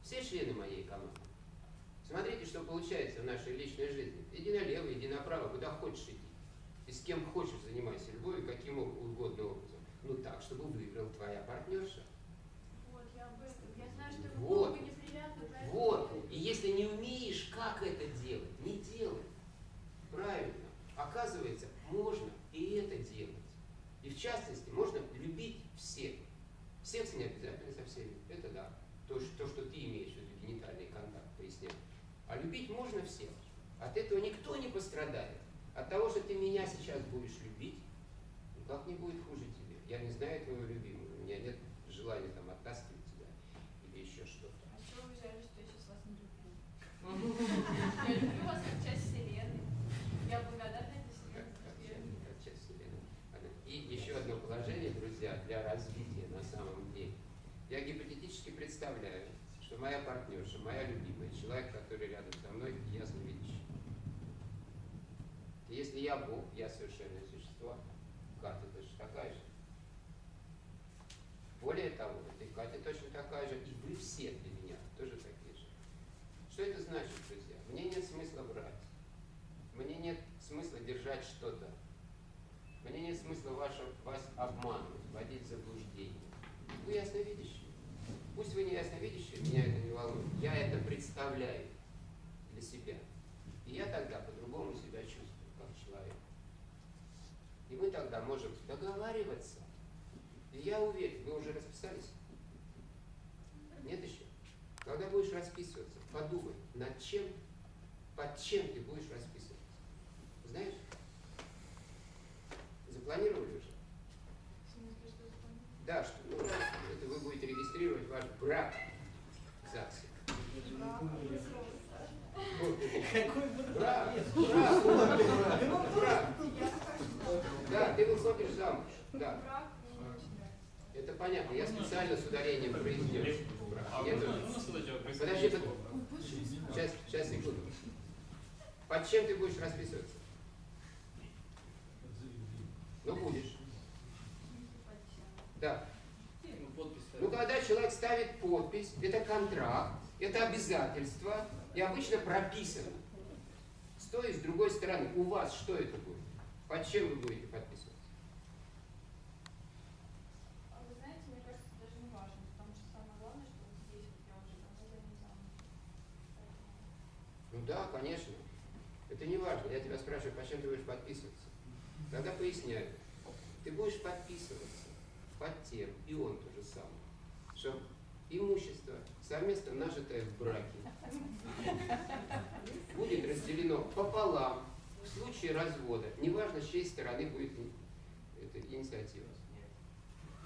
Все члены моей команды. Смотрите, что получается в нашей личной жизни. Иди налево, иди направо, куда хочешь иди. И с кем хочешь занимайся любовью, каким угодно образом. Ну так, чтобы выиграл твоя партнерша. Вот, я об этом. Я знаю, что Вот. неприятно, поэтому... Вот. И если не умеешь, как это делать, не делай. Правильно. Оказывается, можно и это делать. И в частности, можно любить всех. Секс не обязательно со всеми. Это то, что, то, что ты имеешь в виду, генитальный контакт, поясняю. А любить можно всех. От этого никто не пострадает. От того, что ты меня сейчас будешь любить, ну как не будет хуже тебе? Я не знаю твоего любимого, у меня нет желания там оттаскивать тебя или еще что-то. А что вы взяли, что я сейчас вас не люблю? Я люблю вас как часть вселенной. Я благодарна этой Как, вселенной. как часть- как часть Вселенной. Ладно. И еще одно положение, друзья, для развития на самом деле. Я гипотетически моя партнерша, моя любимая, человек, который рядом со мной, ясновидящий. И Если я Бог, я совершенное существо, Катя точно такая же. Более того, и Катя точно такая же, и вы все для меня тоже такие же. Что это значит, друзья? Мне нет смысла врать. Мне нет смысла держать что-то. Мне нет смысла ваше, вас обманывать, вводить в заблуждение. Вы ясновидящие. Пусть вы не ясновидящие, меня это не волнует. Я это представляю для себя. И я тогда по-другому себя чувствую, как человек. И мы тогда можем договариваться. И я уверен, вы уже расписались? Нет еще? Когда будешь расписываться, подумай, над чем, под чем ты будешь расписываться. Знаешь? Запланировали уже? Да, что ну, это вы будете регистрировать ваш брак в ЗАГСе. Какой Брак, брак, брак. Да, ты выходишь замуж. Да. Это понятно. Я специально с ударением произнес. А Подожди, сейчас, сейчас, секунду. Под чем ты будешь расписываться? Ну, будешь. Да. Ну, подпись Ну, когда человек ставит подпись, это контракт, это обязательство, и обычно прописано. С той и с другой стороны, у вас что это будет? Под чем вы будете подписываться? А вы знаете, мне кажется, даже не важно, потому что самое главное, что вот здесь вот я уже давно за ним замуж. Поэтому Ну да, конечно. Это не важно. Я тебя спрашиваю, по чем ты будешь подписываться? Тогда поясняю. Ты будешь подписываться под тем, и он то же самое, что имущество, совместно нажитое в браке, будет разделено пополам в случае развода. Неважно, с чьей стороны будет эта инициатива.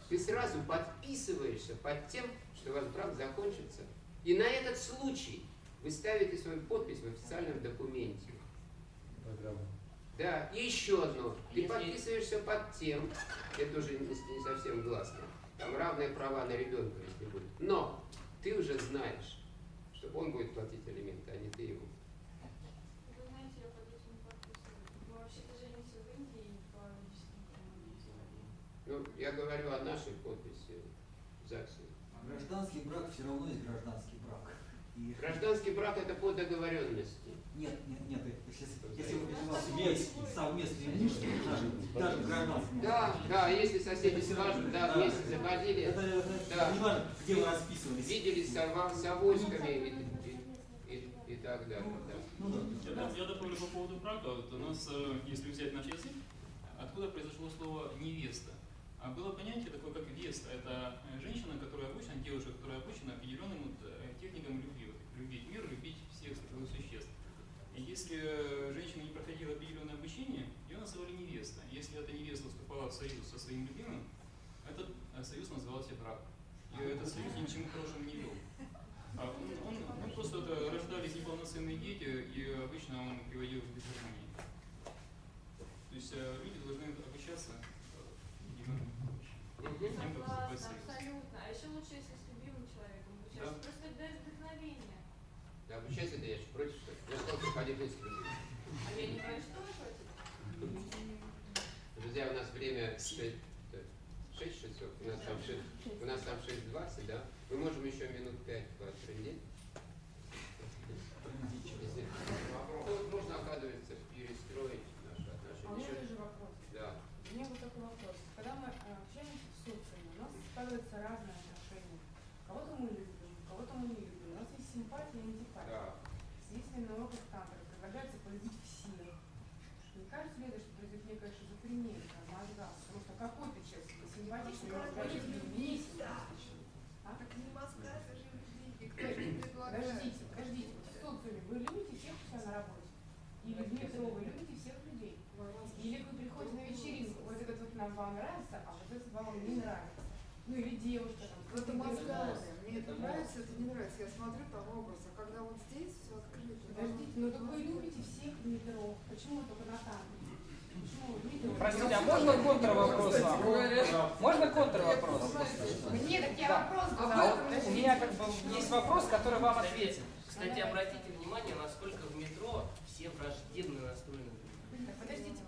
Ты сразу подписываешься под тем, что ваш брак закончится. И на этот случай вы ставите свою подпись в официальном документе. Да, и еще одно. Ты Если- подписываешься под тем, это уже не, не совсем гласно, там равные права на ребенка, если будет. Но ты уже знаешь, что он будет платить алименты, а не ты ему. Вы знаете, я под этим не подписываюсь. Мы вообще-то женимся в Индии по юридическим канонам. Ну, я говорю о нашей подписи в ЗАГСе. А гражданский брак все равно есть гражданский брак. И... Гражданский брак это по договоренности. Нет, нет, нет, если, если, вас есть совместное имущество, даже, даже гражданский. Да, да, если соседи скажут, да, вместе заходили, Это, это да, не важно, где вы расписывались. виделись с, авоськами и, и, и, и так далее. Да. Ну да. Я, доп- я дополню по поводу брака. Вот у нас, э, если взять наш язык, откуда произошло слово невеста? А было понятие такое, как веста. Это женщина, которая обычно, девушка, которая обычно определенным вот, э, техникам любви. Вот, любить мир, любить всех живых существ. И если женщина не проходила определенное обучение, ее называли невеста. Если эта невеста вступала в союз со своим любимым, этот э, союз назывался брак. И этот союз ни к чему хорошему не вел. А он, он, он просто это, рождались неполноценные дети, и обычно он приводил к дисгармонии. То есть э, люди должны обучаться э, в Согласна, абсолютно. А еще лучше, если с любимым человеком. Да. Просто. Да, обучайся, да я что, против, что ли? Я сказал, приходи вместе. А я не говорю, что вы против. Друзья, у нас время 6, часов, у нас там 6, у нас там 6.20, да? Мы можем еще минут 5 потрындеть. элемента мозга, потому что какой ты сейчас симпатичный, а? Подождите, подождите. В вы любите всех, кто на работе? Или в метро вы любите всех людей? Или вы приходите на вечеринку, вот этот вот вам нравится, а вот этот вам не нравится? Ну или девушка там. Ну, это мозгами. Мне это нравится, это не нравится. Я смотрю там образы. А когда вот здесь все открыто. Подождите, но ну, вы любите всех в метро. Почему только на танке? Простите, а можно контр вопрос Можно контр вопрос? Нет, так я да. вопрос а задала. У меня как бы есть вопрос, который вам ответит. Кстати, обратите внимание, насколько в метро все враждебно настроены. Подождите,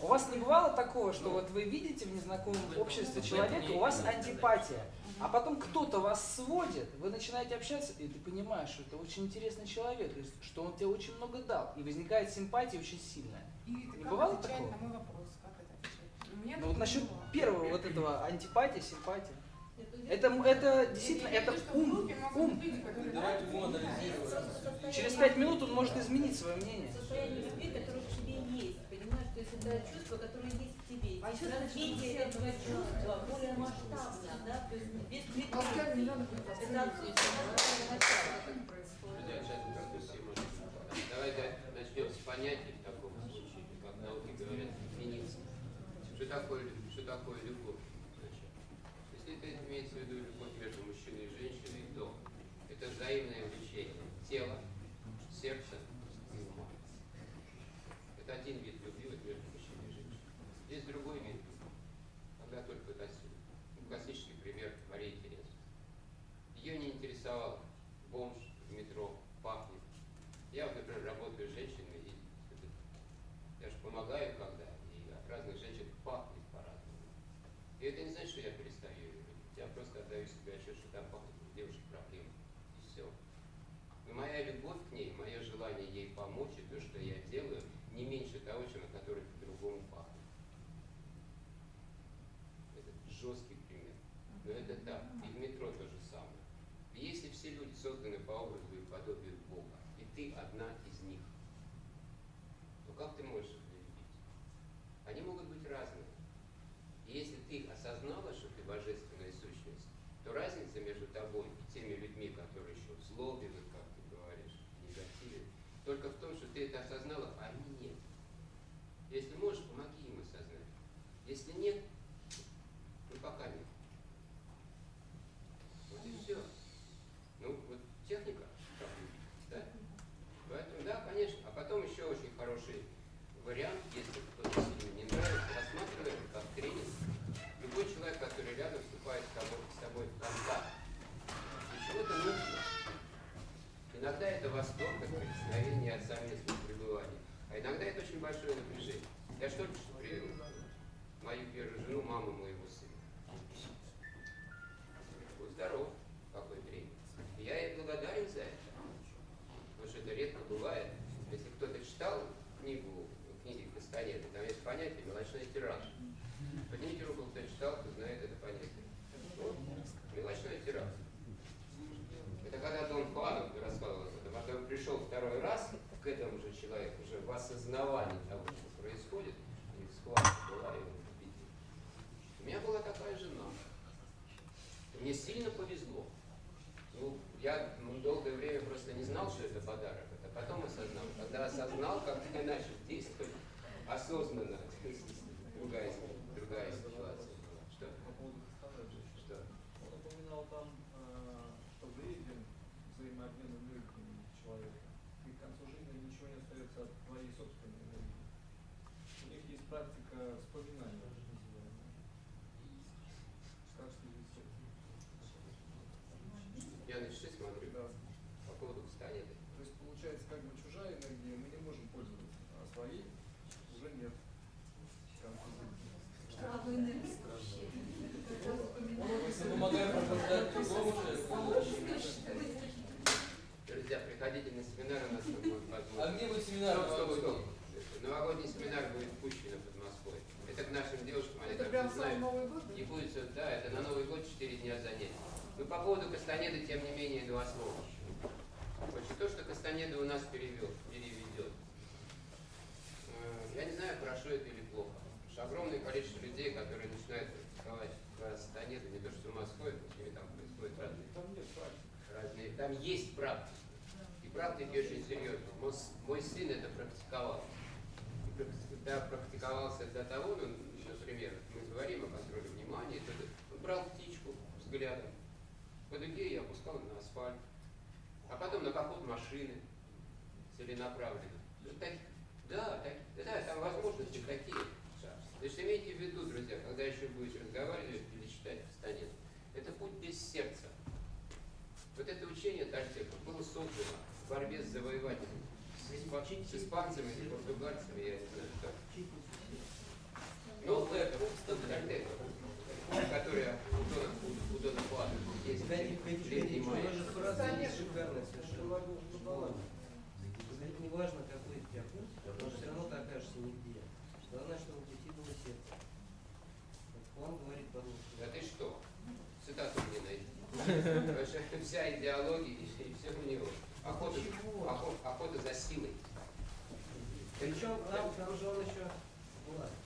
у вас не бывало такого, что вот вы видите в незнакомом ну, обществе человека, у вас антипатия, а потом кто-то вас сводит, вы начинаете общаться, и ты понимаешь, что это очень интересный человек, что он тебе очень много дал, и возникает симпатия очень сильная. И не бывало такого? на мой вопрос, как это отвечать. Ну вот насчет было. первого вот этого антипатия, симпатия. Ну, это, это действительно, это ум, ум. А Через пять минут он может изменить свое мнение. Состояние любви, которое в тебе есть, понимаешь? То есть это чувство, которое есть в тебе. А еще развитие этого чувства более масштабно, да? То есть без критерий. Это отсутствие начала, как. Давайте начнем с понятий такого диалоги говорят «измениться». Что такое, что такое любовь? Если это имеется в виду любовь между мужчиной и женщиной, то это взаимное влечение тела, сердца Если нет, там есть практика. И практики очень серьезно. Мой, мой сын это практиковал. И когда практиковался до того, ну, например, мы говорим о контроле внимания, он брал птичку взглядом, под идее опускал на асфальт, а потом на капот машины целенаправленно. Ну, так, да, так, да, там возможности такие. Значит, имейте в виду, друзья, когда еще будете разговаривать, учение Тольтека было создано в борьбе с завоевателями, с, испа- с испанцами и португальцами, я не знаю как. Ну, это Тольтека, который у Дона, у Дона есть Погоди, погоди, летний погоди, у май. нас же фраза есть шикарная совершенно. Вот. Говорит, не важно, какой у тебя путь, но все равно ты окажешься нигде. Главное, чтобы у пути было сердце. Вот Хуан говорит по-русски. Да ты что? Цитату мне найди. Потому что вся идеология и все у него. Охота, охота, охота за силой. Причем там, там же он еще... Ну ладно.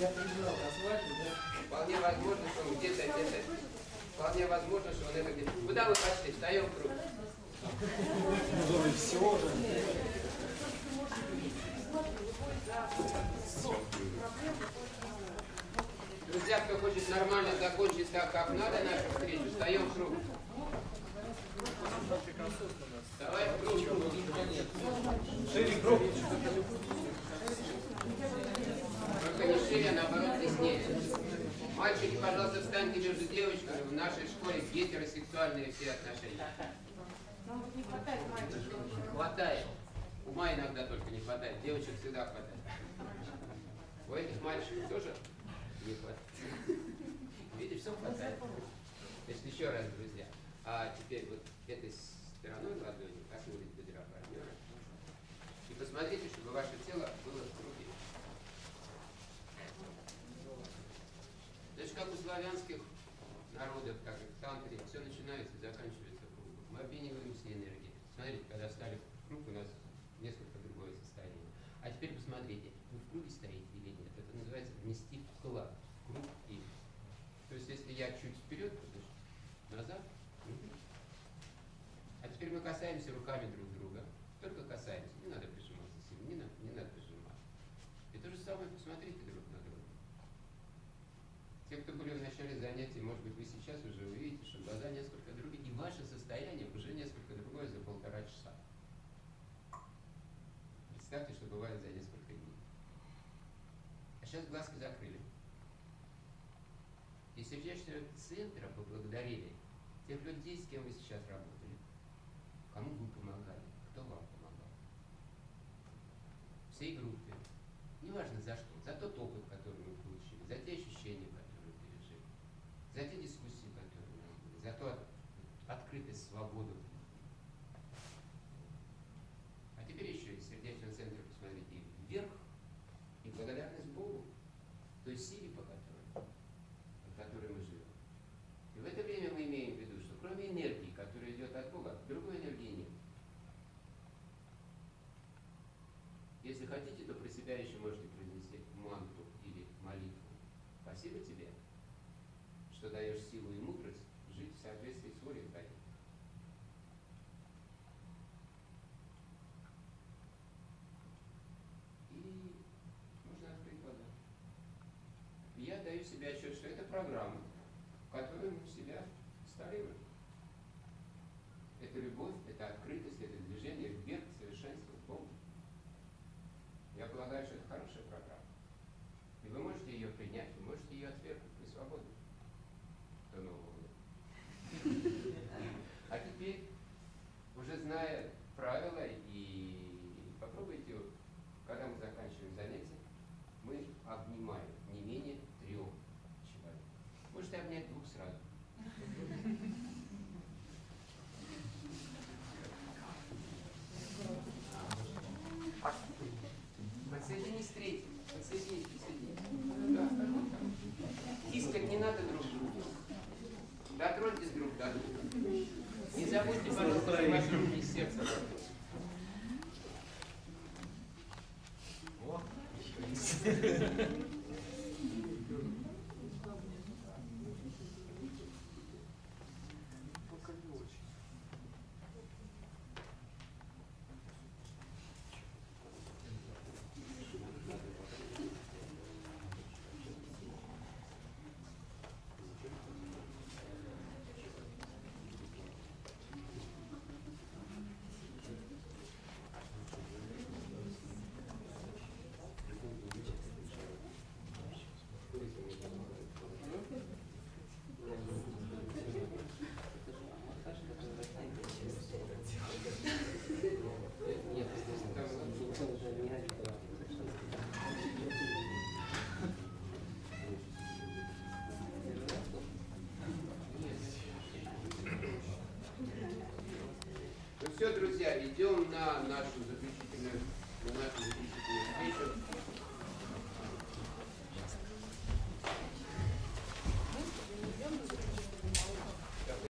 Я признал асфальте, да? Вполне возможно, что он где-то где-то. Вполне возможно, что он это где-то. Куда вы пошли? Встаем в круг. все же. Друзья, кто хочет нормально закончить так, как надо нашу встречу, встаем в круг. Давай в круг. Шире круг. Только не шире, а наоборот теснее. Мальчики, пожалуйста, встаньте между девочками. В нашей школе гетеросексуальные все отношения. Хватает. Хватает. Ума иногда только не хватает. Девочек всегда хватает. У этих мальчиков тоже не хватает. Видишь, все хватает. Значит, еще раз, друзья. А теперь вот этой стороной ладони коснулись бедра партнера. И посмотрите, чтобы ваше тело было в круге. Значит, как у славянских народов, как и в тантре, все начинается и заканчивается кругом. Мы обмениваемся энергией. Смотрите, когда встали в круг, у нас несколько другое состояние. А теперь посмотрите, вы в круге стоите или нет. Это называется внести вклад в круг и. То есть, если я чуть вперед, то значит, назад. мгм. А теперь мы касаемся руками друг друга. Только касаемся. Не надо прижиматься сильно, не надо, не надо прижиматься. И то же самое посмотрите друг на друга. Те, кто были в начале занятий, может быть, вы сейчас уже увидите, что глаза несколько другие, и ваше состояние уже несколько другое за полтора часа. Представьте, что бывает за несколько дней. А сейчас глазки закрыли. И сердечного центра поблагодарили тех людей, с кем вы сейчас работали. Кому вы помогали, кто вам помогал. Всей группе. Неважно за что, за тот опыт, который мы получили, за те ощущения, которые пережили, за те дискуссии, которые у нас были, за ту от- открытость, свободу. А теперь еще из сердечного центра посмотрите вверх и благодарность Богу, той силе, по которой, по которой мы живем. И в это время мы имеем в виду, что кроме энергии, которая идет от Бога, другой энергии нет. Если хотите, то про себя еще можете произнести мантру или молитву. Спасибо тебе, что даешь силу и мудрость жить в соответствии с волей Твоей. И можно открыть. И я даю себе отчет, что это программа, в которую мы себя встраиваем. Все, друзья, идем на нашу